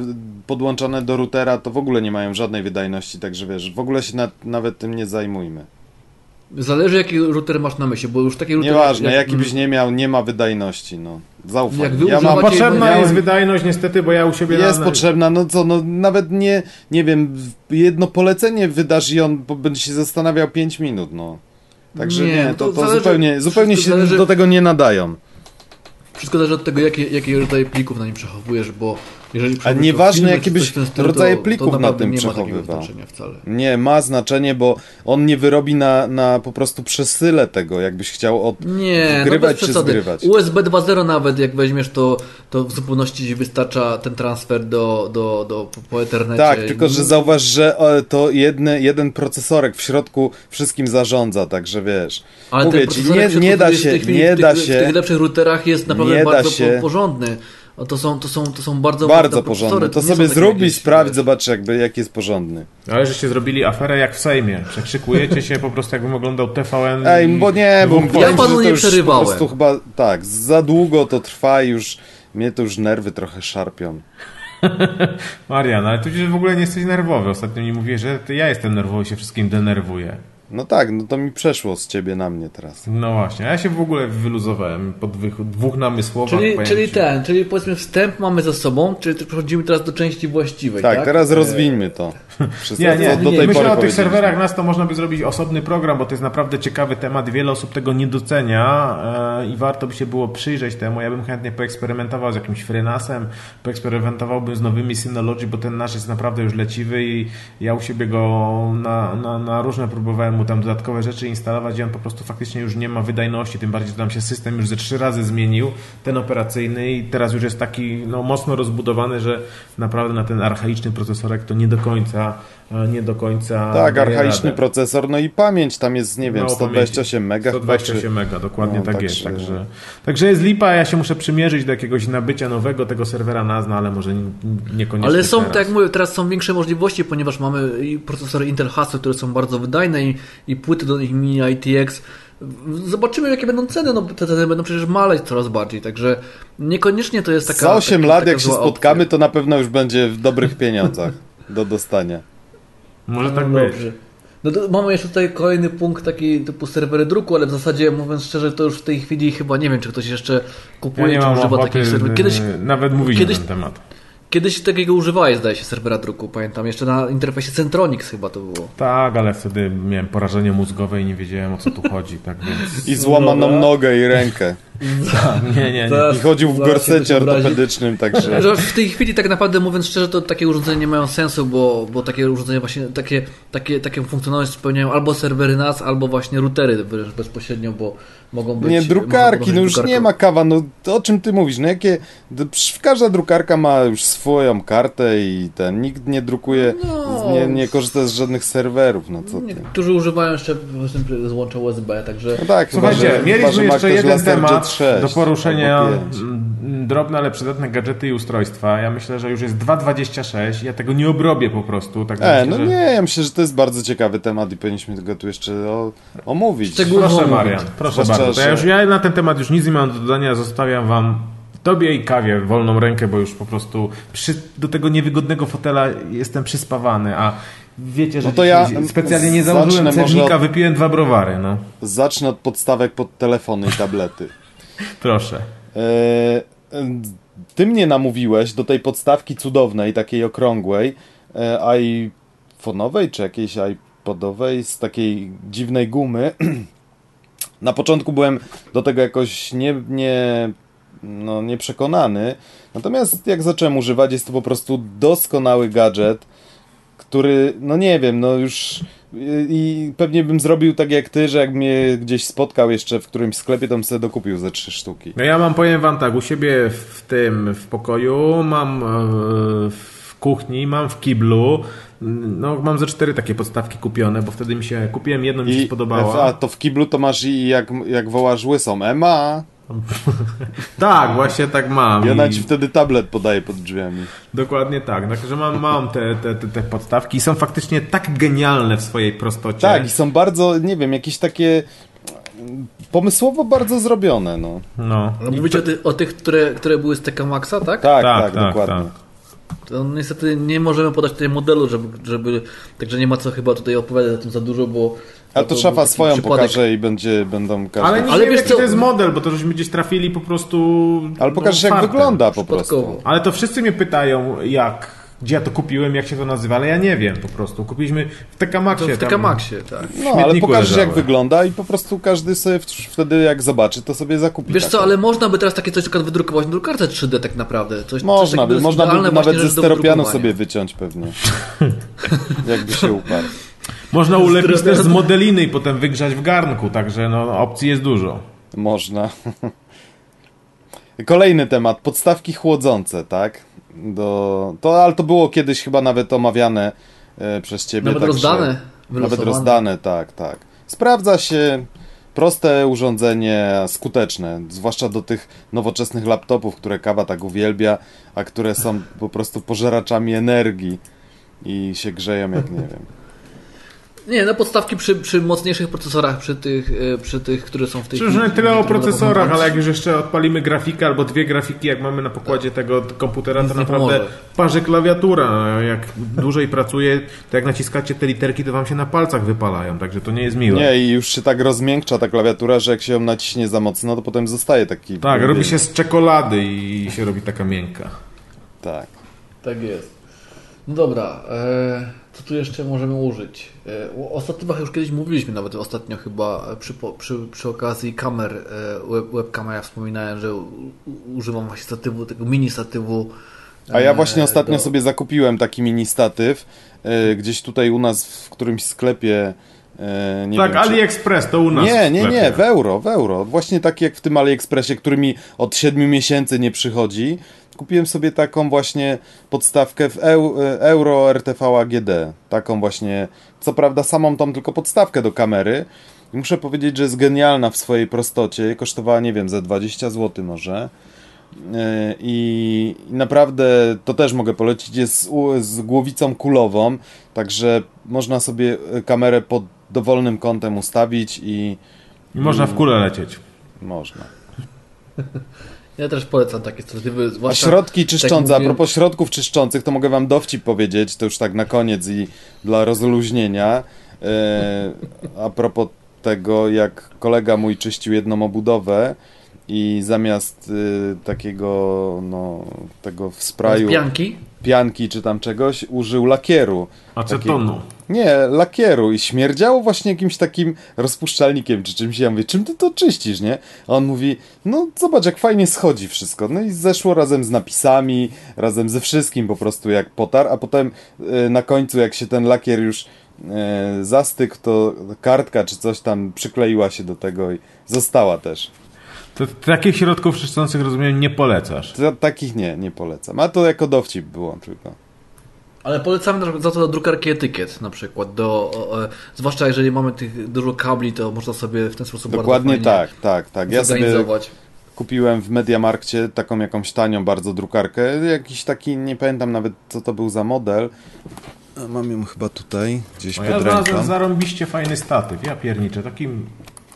podłączone do routera to w ogóle nie mają żadnej wydajności, także wiesz, w ogóle się na, nawet tym nie zajmujmy. Zależy jaki router masz na myśli, bo już taki router... Nieważne, jak, jaki byś nie miał, nie ma wydajności, no. Zaufaj. Jak ja mam... Potrzebna jest wydajność niestety, bo ja u siebie... Jest na... potrzebna, no co, no nawet nie, nie wiem, jedno polecenie wydasz i on będzie się zastanawiał 5 minut, no. Także nie, nie to, to, to zależy, zupełnie, zupełnie się zależy... do tego nie nadają. Wszystko zależy od tego, jakie, jakie rodzaje plików na nim przechowujesz, bo jeżeli A nieważne jakie byś rodzaje plików to na tym nie przechowywał. Nie, ma znaczenie, bo on nie wyrobi na, na po prostu przesyle tego, jakbyś chciał od nie, no czy zgrywać. USB 2.0 nawet jak weźmiesz, to, to w zupełności wystarcza ten transfer do, do, do, po Ethernecie. Tak, tylko że zauważ, że to jedny, jeden procesorek w środku wszystkim zarządza, także wiesz. Ale Mówię ci, nie, nie da się, nie da się. W tych lepszych routerach jest naprawdę bardzo się, porządny. To są, to są, to są bardzo Bardzo porządne. To sobie zrób i sprawdź, zobacz jakby, jaki jest porządny. Ale żeście zrobili aferę jak w Sejmie. Przekrzykujecie się po prostu jakbym oglądał TVN. Ej, bo nie, bo ja panu nie przerywałem. Po prostu chyba, tak, za długo to trwa i już mnie to już nerwy trochę szarpią. (laughs) Marian, ale ty w ogóle nie jesteś nerwowy. Ostatnio mi mówię, że ja jestem nerwowy i się wszystkim denerwuję. No tak, no to mi przeszło z ciebie na mnie teraz. No właśnie, ja się w ogóle wyluzowałem po dwóch, dwóch namysłowach. Czyli, czyli ten, czyli powiedzmy wstęp mamy za sobą, czyli przechodzimy teraz do części właściwej, tak? Tak, teraz rozwińmy to. Nie, nie, do tej Myślę o tych serwerach nas to można by zrobić osobny program, bo to jest naprawdę ciekawy temat, wiele osób tego nie docenia e, i warto by się było przyjrzeć temu. Ja bym chętnie poeksperymentował z jakimś FreeNASem, poeksperymentowałbym z nowymi Synology, bo ten nasz jest naprawdę już leciwy i ja u siebie go na, na, na różne próbowałem mu tam dodatkowe rzeczy instalować i on po prostu faktycznie już nie ma wydajności, tym bardziej, że tam się system już ze trzy razy zmienił, ten operacyjny i teraz już jest taki no, mocno rozbudowany, że naprawdę na ten archaiczny procesorek to nie do końca nie do końca. Tak, archaiczny radę. procesor, no i pamięć tam jest, nie wiem, Mało 128 mega. 128 mega, dokładnie no, tak jest. Także, także jest lipa, ja się muszę przymierzyć do jakiegoś nabycia nowego tego serwera nazna, ale może niekoniecznie. Ale są, teraz. tak jak mówię, teraz są większe możliwości, ponieważ mamy i procesory Intel Haswell, które są bardzo wydajne i, i płyty do nich mini ITX. Zobaczymy, jakie będą ceny. No, te ceny będą przecież maleć coraz bardziej, także niekoniecznie to jest taka. Za 8 taka, lat, taka jak się spotkamy, opcja. to na pewno już będzie w dobrych pieniądzach (laughs) do dostania. Może tak no, być. No to mamy jeszcze tutaj kolejny punkt taki typu serwery druku, ale w zasadzie mówiąc szczerze, to już w tej chwili chyba nie wiem, czy ktoś jeszcze kupuje, ja czy używa takich serwerów. Kiedyś, nawet mówić kiedyś, na ten temat. Kiedyś takiego używałeś, zdaje się, serwera druku, pamiętam. Jeszcze na interfejsie Centronix chyba to było. Tak, ale wtedy miałem porażenie mózgowe i nie wiedziałem o co tu chodzi. Tak więc... I złamaną no, nogę i rękę. Tak, nie, nie, nie. I chodził w gorsecie ortopedycznym, także... W tej chwili tak naprawdę, mówiąc szczerze, to takie urządzenia nie mają sensu, bo, bo takie urządzenia właśnie, takie, takie, takie funkcjonalności spełniają albo serwery NAS, albo właśnie routery bezpośrednio, bo mogą być... Nie, drukarki, no już drukarką. nie ma kawa, no to o czym ty mówisz? No jakie... Każda drukarka ma już swoją kartę i ten, nikt nie drukuje, no, nie, nie korzysta z żadnych serwerów, no co ty. Niektórzy używają jeszcze złącza USB, także... No tak, Słuchajcie, chyba, że, mieliśmy chyba, jeszcze jeden temat 6, do poruszenia mm, drobne, ale przydatne gadżety i ustrojstwa. Ja myślę, że już jest 2.26, ja tego nie obrobię po prostu. Tak e, myślę, no że... nie, ja myślę, że to jest bardzo ciekawy temat i powinniśmy tego tu jeszcze o, omówić. Proszę Marian, proszę bardzo. Ja, już, ja na ten temat już nic nie mam do dodania, zostawiam wam Tobie i kawie wolną rękę, bo już po prostu przy, do tego niewygodnego fotela jestem przyspawany, a wiecie, że no to ja specjalnie nie założyłem cennika, od... wypiłem dwa browary. No. Zacznę od podstawek pod telefony i tablety. Proszę. E, ty mnie namówiłeś do tej podstawki cudownej, takiej okrągłej, e, iPhone'owej czy jakiejś iPodowej z takiej dziwnej gumy. (clears throat) Na początku byłem do tego jakoś nie, nie, no, nieprzekonany. Natomiast jak zacząłem używać, jest to po prostu doskonały gadżet, który, no nie wiem, no już i pewnie bym zrobił tak jak ty, że jak mnie gdzieś spotkał jeszcze w którymś sklepie, to bym sobie dokupił ze trzy sztuki. No ja mam, powiem wam tak, u siebie w tym, w pokoju, mam e, w kuchni, mam w kiblu, no mam ze cztery takie podstawki kupione, bo wtedy mi się, kupiłem jedną, mi się I, spodobała. a to w kiblu to masz i jak, jak wołasz łysą, Ema, (laughs) Tak, właśnie tak mam. ja I- na ci wtedy tablet podaję pod drzwiami. Dokładnie tak, także mam, mam te, te, te, te podstawki i są faktycznie tak genialne w swojej prostocie. Tak, i są bardzo, nie wiem, jakieś takie pomysłowo bardzo zrobione, no. No. Ale mówicie o, ty, o tych, które, które były z TK Maxa, tak? Tak, tak, Tak, tak, dokładnie. tak. To niestety nie możemy podać tutaj modelu, żeby, żeby także nie ma co chyba tutaj opowiadać o tym za dużo, bo... A bo to szafa swoją przypadek. pokaże i będzie, będą każdy... Ale nie Ale wiem, wiesz jaki to jest model, bo to żeśmy gdzieś trafili po prostu... Ale pokażesz no, jak fartem. wygląda po prostu. Ale to wszyscy mnie pytają, jak, gdzie ja to kupiłem, jak się to nazywa, ale ja nie wiem po prostu. Kupiliśmy w Maxie. w Maxie, tak. No, ale pokażesz jak wygląda i po prostu każdy sobie wtedy jak zobaczy, to sobie zakupi. Wiesz taką. co, ale można by teraz takie coś przykład wydrukować na drukarce 3D tak naprawdę. Coś, coś Można takiego by, można by nawet ze steropianu sobie wyciąć pewnie. (laughs) Jakby się uparł. Można ulepić też z modeliny i potem wygrzać w garnku, także no, opcji jest dużo. Można. Kolejny temat, podstawki chłodzące, tak? Do, to, ale to było kiedyś chyba nawet omawiane e, przez ciebie. Nawet także- rozdane, Nawet rozdane, tak, tak. Sprawdza się, proste urządzenie, skuteczne, zwłaszcza do tych nowoczesnych laptopów, które kawa tak uwielbia, a które są po prostu pożeraczami energii i się grzeją jak nie wiem. (laughs) Nie, no podstawki przy, przy mocniejszych procesorach, przy tych, e, przy tych, które są w tej Przecież nie tyle o procesorach, ale jak już jeszcze odpalimy grafikę albo dwie grafiki, jak mamy na pokładzie tego komputera, Nic to naprawdę parzy klawiatura. Jak dłużej pracuje, to jak naciskacie te literki, to wam się na palcach wypalają, także to nie jest miłe. Nie, i już się tak rozmiękcza ta klawiatura, że jak się ją naciśnie za mocno, to potem zostaje taki... Tak, robi się z czekolady i się robi taka miękka. Tak. Tak jest. No dobra, e, co tu jeszcze możemy użyć? E, o o statywach już kiedyś mówiliśmy, nawet ostatnio chyba przy, przy, przy okazji kamer, e, web, webcam, ja wspominałem, że używam właśnie statywu, tego mini statywu. A ja e, właśnie ostatnio do- sobie zakupiłem taki mini statyw, gdzieś tutaj u nas w którymś sklepie, nie tak, wiem, czy- AliExpress to u nas. Nie, nie, nie, w euro, w euro. Właśnie tak jak w tym AliExpressie, który mi od 7 miesięcy nie przychodzi. Kupiłem sobie taką właśnie podstawkę w e, Euro RTV AGD. Taką właśnie, co prawda samą tą tylko podstawkę do kamery. I muszę powiedzieć, że jest genialna w swojej prostocie. Kosztowała, nie wiem, ze 20 zł może. E, I naprawdę to też mogę polecić. Jest z głowicą kulową, także można sobie e, kamerę pod dowolnym kątem ustawić i I można w kulę lecieć. można. (laughs) Ja też polecam takie statywy. A środki czyszczące, a mówiłem- propos środków czyszczących, to mogę wam dowcip powiedzieć, to już tak na koniec i dla rozluźnienia. E, a propos tego, jak kolega mój czyścił jedną obudowę i zamiast y, takiego, no, tego w spraju, Z pianki. pianki czy tam czegoś, użył lakieru. Acetonu. Nie, lakieru i śmierdziało właśnie jakimś takim rozpuszczalnikiem czy czymś. Ja mówię, czym ty to czyścisz, nie? A on mówi, no zobacz jak fajnie schodzi wszystko. No i zeszło razem z napisami, razem ze wszystkim po prostu jak potar, a potem e, na końcu jak się ten lakier już zastygł, to kartka czy coś tam przykleiła się do tego i została też. To takich środków czyszczących, rozumiem, nie polecasz. To, takich nie, nie polecam. A to jako dowcip było tylko. Ale polecamy za to do drukarki etykiet na przykład. Do, e, zwłaszcza jeżeli mamy tych dużo kabli, to można sobie w ten sposób Dokładnie tak, tak, tak. Ja sobie. Kupiłem w Mediamarkcie taką jakąś tanią bardzo drukarkę. Jakiś taki, nie pamiętam nawet co to był za model. Mam ją chyba tutaj, gdzieś No pod ja ręką. znalazłem zarąbiście fajny statyw. Ja pierniczę, takim,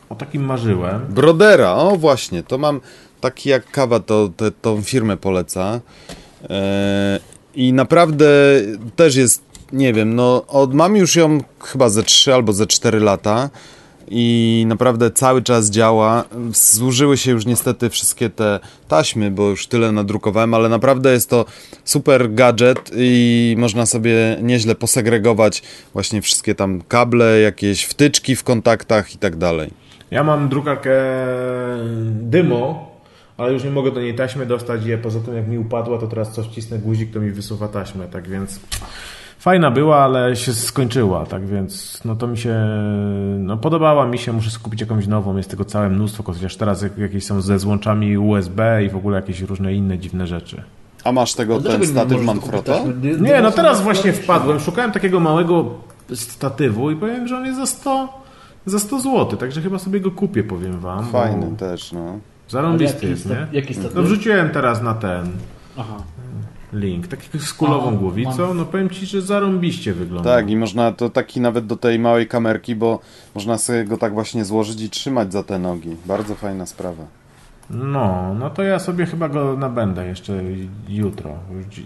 o takim marzyłem. Brodera, o właśnie, to mam taki jak kawa, to te, tą firmę poleca. I naprawdę też jest, nie wiem, no od, mam już ją chyba ze 3 albo ze 4 lata i naprawdę cały czas działa. Zużyły się już niestety wszystkie te taśmy, bo już tyle nadrukowałem, ale naprawdę jest to super gadżet i można sobie nieźle posegregować właśnie wszystkie tam kable, jakieś wtyczki w kontaktach i tak dalej. Ja mam drukarkę Dymo, ale już nie mogę do niej taśmy dostać i poza tym jak mi upadła, to teraz co wcisnę guzik, to mi wysuwa taśmę, tak więc fajna była, ale się skończyła, tak więc no to mi się, no podobała mi się, muszę skupić jakąś nową, jest tego całe mnóstwo, chociaż teraz jakieś są ze złączami USB i w ogóle jakieś różne inne dziwne rzeczy. A masz tego ten statyw taśmy? Nie, no teraz właśnie wpadłem, szukałem takiego małego statywu i powiem, że on jest za 100, za 100 zł, także chyba sobie go kupię, powiem wam. bo Fajny też, no. Zarąbisty jest, nie? jaki? No wrzuciłem teraz na ten Aha. link, taki z kulową A, głowicą, no powiem ci, że zarąbiście wygląda. Tak, i można to taki nawet do tej małej kamerki, bo można sobie go tak właśnie złożyć i trzymać za te nogi. Bardzo fajna sprawa. No, no to ja sobie chyba go nabędę jeszcze jutro.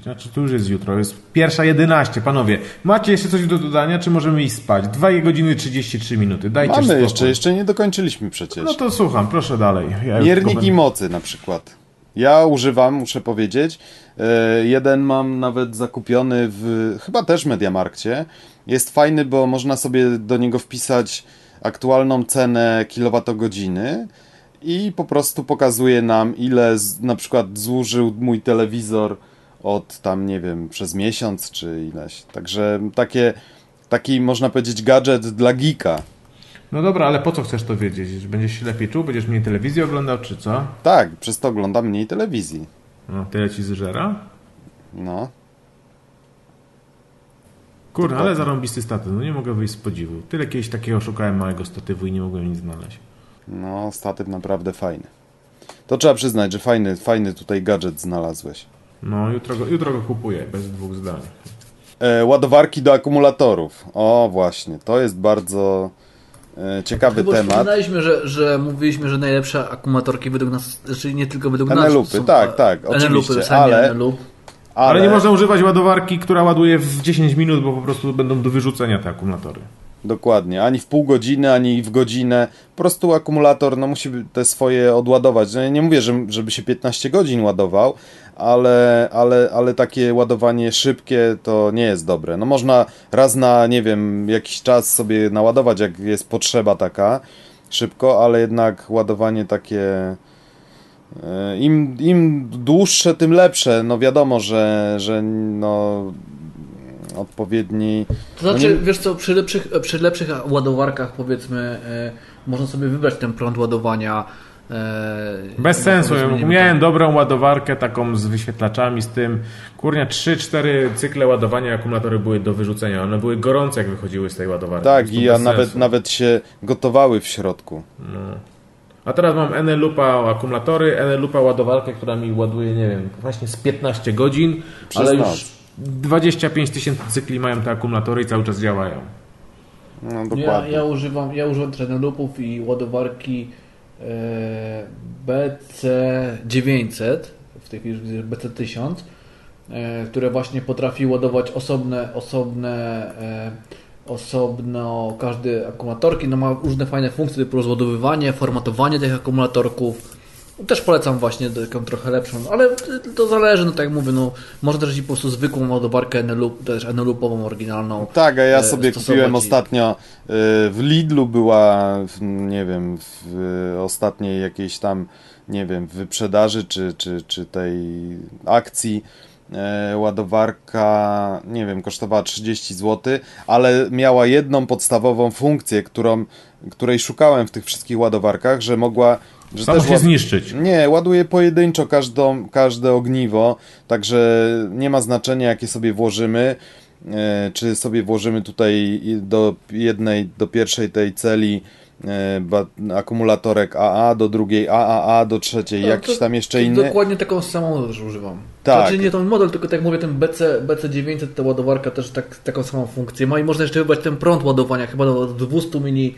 Znaczy, to już jest jutro, jest pierwsza 11, panowie. Macie jeszcze coś do dodania, czy możemy iść spać? 2 godziny 33 minuty, dajcie Mamy spokój. jeszcze, jeszcze nie dokończyliśmy przecież. No to słucham, proszę dalej. Ja Mierniki mocy na przykład. Ja używam, muszę powiedzieć. E, Jeden mam nawet zakupiony w chyba też Mediamarkcie. Jest fajny, bo można sobie do niego wpisać aktualną cenę kilowatogodziny i po prostu pokazuje nam ile z, na przykład zużył mój telewizor od tam nie wiem przez miesiąc czy ileś. Także takie taki można powiedzieć gadżet dla geeka. No dobra, ale po co chcesz to wiedzieć? Będziesz się lepiej czuł? Będziesz mniej telewizji oglądał, czy co? Tak, przez to oglądam mniej telewizji. No, tyle ci zżera? No. Kurde, ale zarąbisty statyw, no nie mogę wyjść z podziwu. Tyle kiedyś takiego szukałem małego statywu i nie mogłem nic znaleźć. No, statyw naprawdę fajny. To trzeba przyznać, że fajny, fajny tutaj gadżet znalazłeś. No, jutro go, jutro go kupuję, bez dwóch zdań. E, ładowarki do akumulatorów. O, właśnie, to jest bardzo e, ciekawy Chyba temat. wspominaliśmy, że, że mówiliśmy, że najlepsze akumulatorki według nas, czyli nie tylko według nas. Enelupy, tak, tak, Enelupy, oczywiście, ale- Enelup. Ale... nie można używać ładowarki, która ładuje w 10 minut, bo po prostu będą do wyrzucenia te akumulatory. Dokładnie, ani w pół godziny, ani w godzinę. Po prostu akumulator no, musi te swoje odładować. No, ja nie mówię, że, żeby się 15 godzin ładował, ale, ale, ale takie ładowanie szybkie to nie jest dobre. No można raz na, nie wiem, jakiś czas sobie naładować, jak jest potrzeba taka szybko, ale jednak ładowanie takie e, im, im dłuższe, tym lepsze. No wiadomo, że, że no odpowiedni To znaczy, No nie- wiesz co, przy lepszych, przy lepszych ładowarkach powiedzmy e, można sobie wybrać ten prąd ładowania. E, Bez no, sensu. Miałem dobrą ładowarkę taką z wyświetlaczami, z tym. Kurnia, 3-4 cykle ładowania akumulatory były do wyrzucenia. One były gorące, jak wychodziły z tej ładowarki. Tak, i ja nawet, sensu. nawet się gotowały w środku. A teraz mam Enelupa akumulatory, Enelupa ładowarkę, która mi ładuje, nie wiem, właśnie z 15 godzin, Przez ale noc. już 25 tysięcy cykli mają te akumulatory i cały czas działają. No Ja, dokładnie. ja używam, ja używam trenelupów i ładowarki e, BC900, w tej chwili już widzę, że BC1000, e, które właśnie potrafi ładować osobne, osobne, e, osobno każdy akumulatorki, no ma różne fajne funkcje typu rozładowywanie, formatowanie tych akumulatorków. Też polecam właśnie taką trochę lepszą, ale to zależy, no tak jak mówię, no można też i po prostu zwykłą ładowarkę Eneloop, też oryginalną. Tak, a ja e, sobie kupiłem i- ostatnio y, w Lidlu była, w, nie wiem, w y, ostatniej jakiejś tam, nie wiem, wyprzedaży czy, czy, czy tej akcji e, ładowarka, nie wiem, kosztowała 30 zł, ale miała jedną podstawową funkcję, którą, której szukałem w tych wszystkich ładowarkach, że mogła że Samo się zniszczyć. nie, ładuje pojedynczo każdą, każde ogniwo, także nie ma znaczenia jakie sobie włożymy. E, czy sobie włożymy tutaj do jednej, do pierwszej tej celi e, ba, akumulatorek AA, do drugiej AAA, do trzeciej No, jakiś to- tam jeszcze inny. Dokładnie taką samą też używam. Tak. Znaczy nie ten model, tylko tak jak mówię, ten BC, BC900, ta ładowarka też tak, taką samą funkcję ma i można jeszcze wybrać ten prąd ładowania, chyba do 200 mili,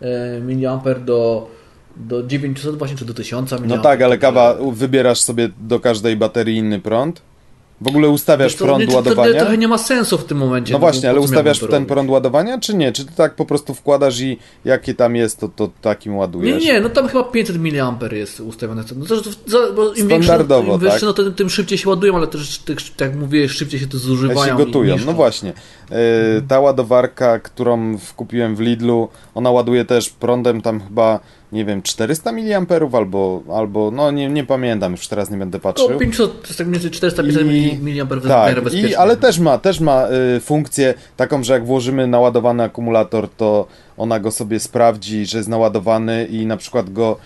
e, miliamper do, do 900 właśnie, czy do 1000 No tak, ale kawa, u- wybierasz sobie do każdej baterii inny prąd. W ogóle ustawiasz co, prąd nie, to, to, ładowania. to trochę nie ma sensu w tym momencie. No bo właśnie, ale ustawiasz to ten robić? prąd ładowania, czy nie? Czy ty tak po prostu wkładasz i jakie tam jest, to, to takim Nie, ładujesz? nie, no tam chyba 500 mA jest ustawione. No to, za, bo im większy, Standardowo, im wyższy, tak? no to tym, tym szybciej się ładują, ale też, tak jak mówię, szybciej się to zużywają. Ja się gotują. No właśnie. E, Ta ładowarka, którą kupiłem w Lidlu, ona ładuje też prądem tam chyba nie wiem, 400 mAh albo, albo no nie, nie pamiętam, już teraz nie będę patrzył. 500, to jest tak mniej więcej 450 I- mAh Tak, i, ale też ma, też ma y, funkcję taką, że jak włożymy naładowany akumulator, to ona go sobie sprawdzi, że jest naładowany i na przykład go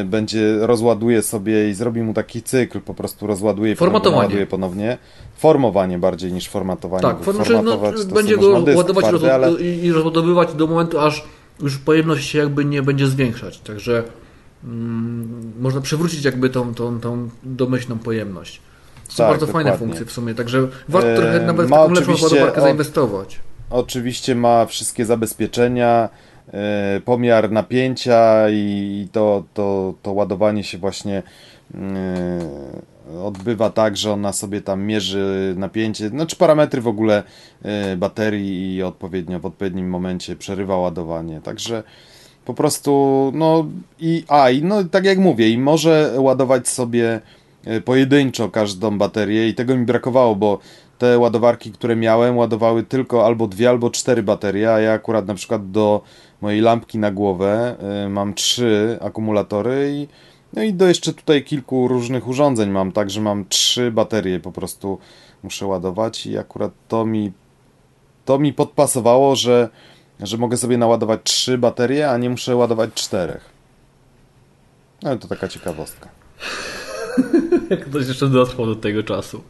y, będzie, rozładuje sobie i zrobi mu taki cykl, po prostu rozładuje i Formatowanie. naładuje ponownie. Formowanie bardziej niż formatowanie. Tak, bo znaczy, no, formatować to będzie go ładować twardy, roz, ale... i rozładowywać do momentu, aż już pojemność się jakby nie będzie zwiększać. Także mm, można przywrócić jakby tą, tą, tą domyślną pojemność. Są Tak, bardzo fajne dokładnie. funkcje w sumie, także warto E, trochę nawet w taką lepszą ładowarkę od- zainwestować. Oczywiście ma wszystkie zabezpieczenia, e, pomiar napięcia i i to, to, to ładowanie się właśnie e, odbywa tak, że ona sobie tam mierzy napięcie, znaczy parametry w ogóle e, baterii i odpowiednio w odpowiednim momencie przerywa ładowanie. Także po prostu, no i a, no tak jak mówię, i może ładować sobie e, pojedynczo każdą baterię i tego mi brakowało, bo te ładowarki, które miałem, ładowały tylko albo dwie, albo cztery baterie, a ja akurat na przykład do mojej lampki na głowę y, mam trzy akumulatory i no i do jeszcze tutaj kilku różnych urządzeń mam, także mam trzy baterie po prostu muszę ładować i akurat to mi to mi podpasowało, że, że mogę sobie naładować trzy baterie, a nie muszę ładować czterech. No i to taka ciekawostka. (laughs) Jak ktoś jeszcze dotrwał do tego czasu.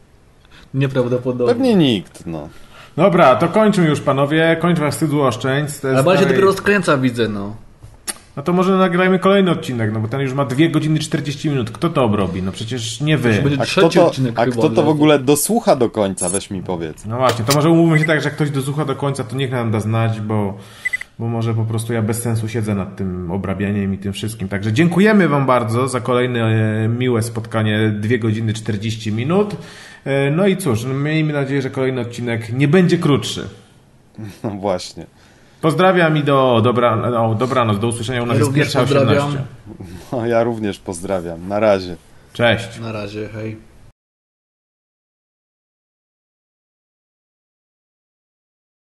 Nieprawdopodobne. Pewnie nikt, no. Dobra, to kończmy już panowie, kończ was wstydu jest Ale bardziej dopiero rozkręca, widzę, no. No to może nagrajmy kolejny odcinek, no bo ten już ma 2 godziny 40 minut. Kto to obrobi? No przecież nie wy. będzie A kto to, odcinek a chyba kto to w ogóle dosłucha do końca, weź mi powiedz. No właśnie, to może umówmy się tak, że jak ktoś dosłucha do końca, to niech nam da znać, bo, bo może po prostu ja bez sensu siedzę nad tym obrabianiem i tym wszystkim. Także dziękujemy Wam bardzo za kolejne e, miłe spotkanie 2 godziny 40 minut. E, No i cóż, no miejmy nadzieję, że kolejny odcinek nie będzie krótszy. (laughs) No właśnie. Pozdrawiam i do dobra, no, dobranoc, do usłyszenia u nas Ja jest pierwsza pozdrawiam. 18. No, ja również pozdrawiam. Na razie. Cześć. Na razie, hej.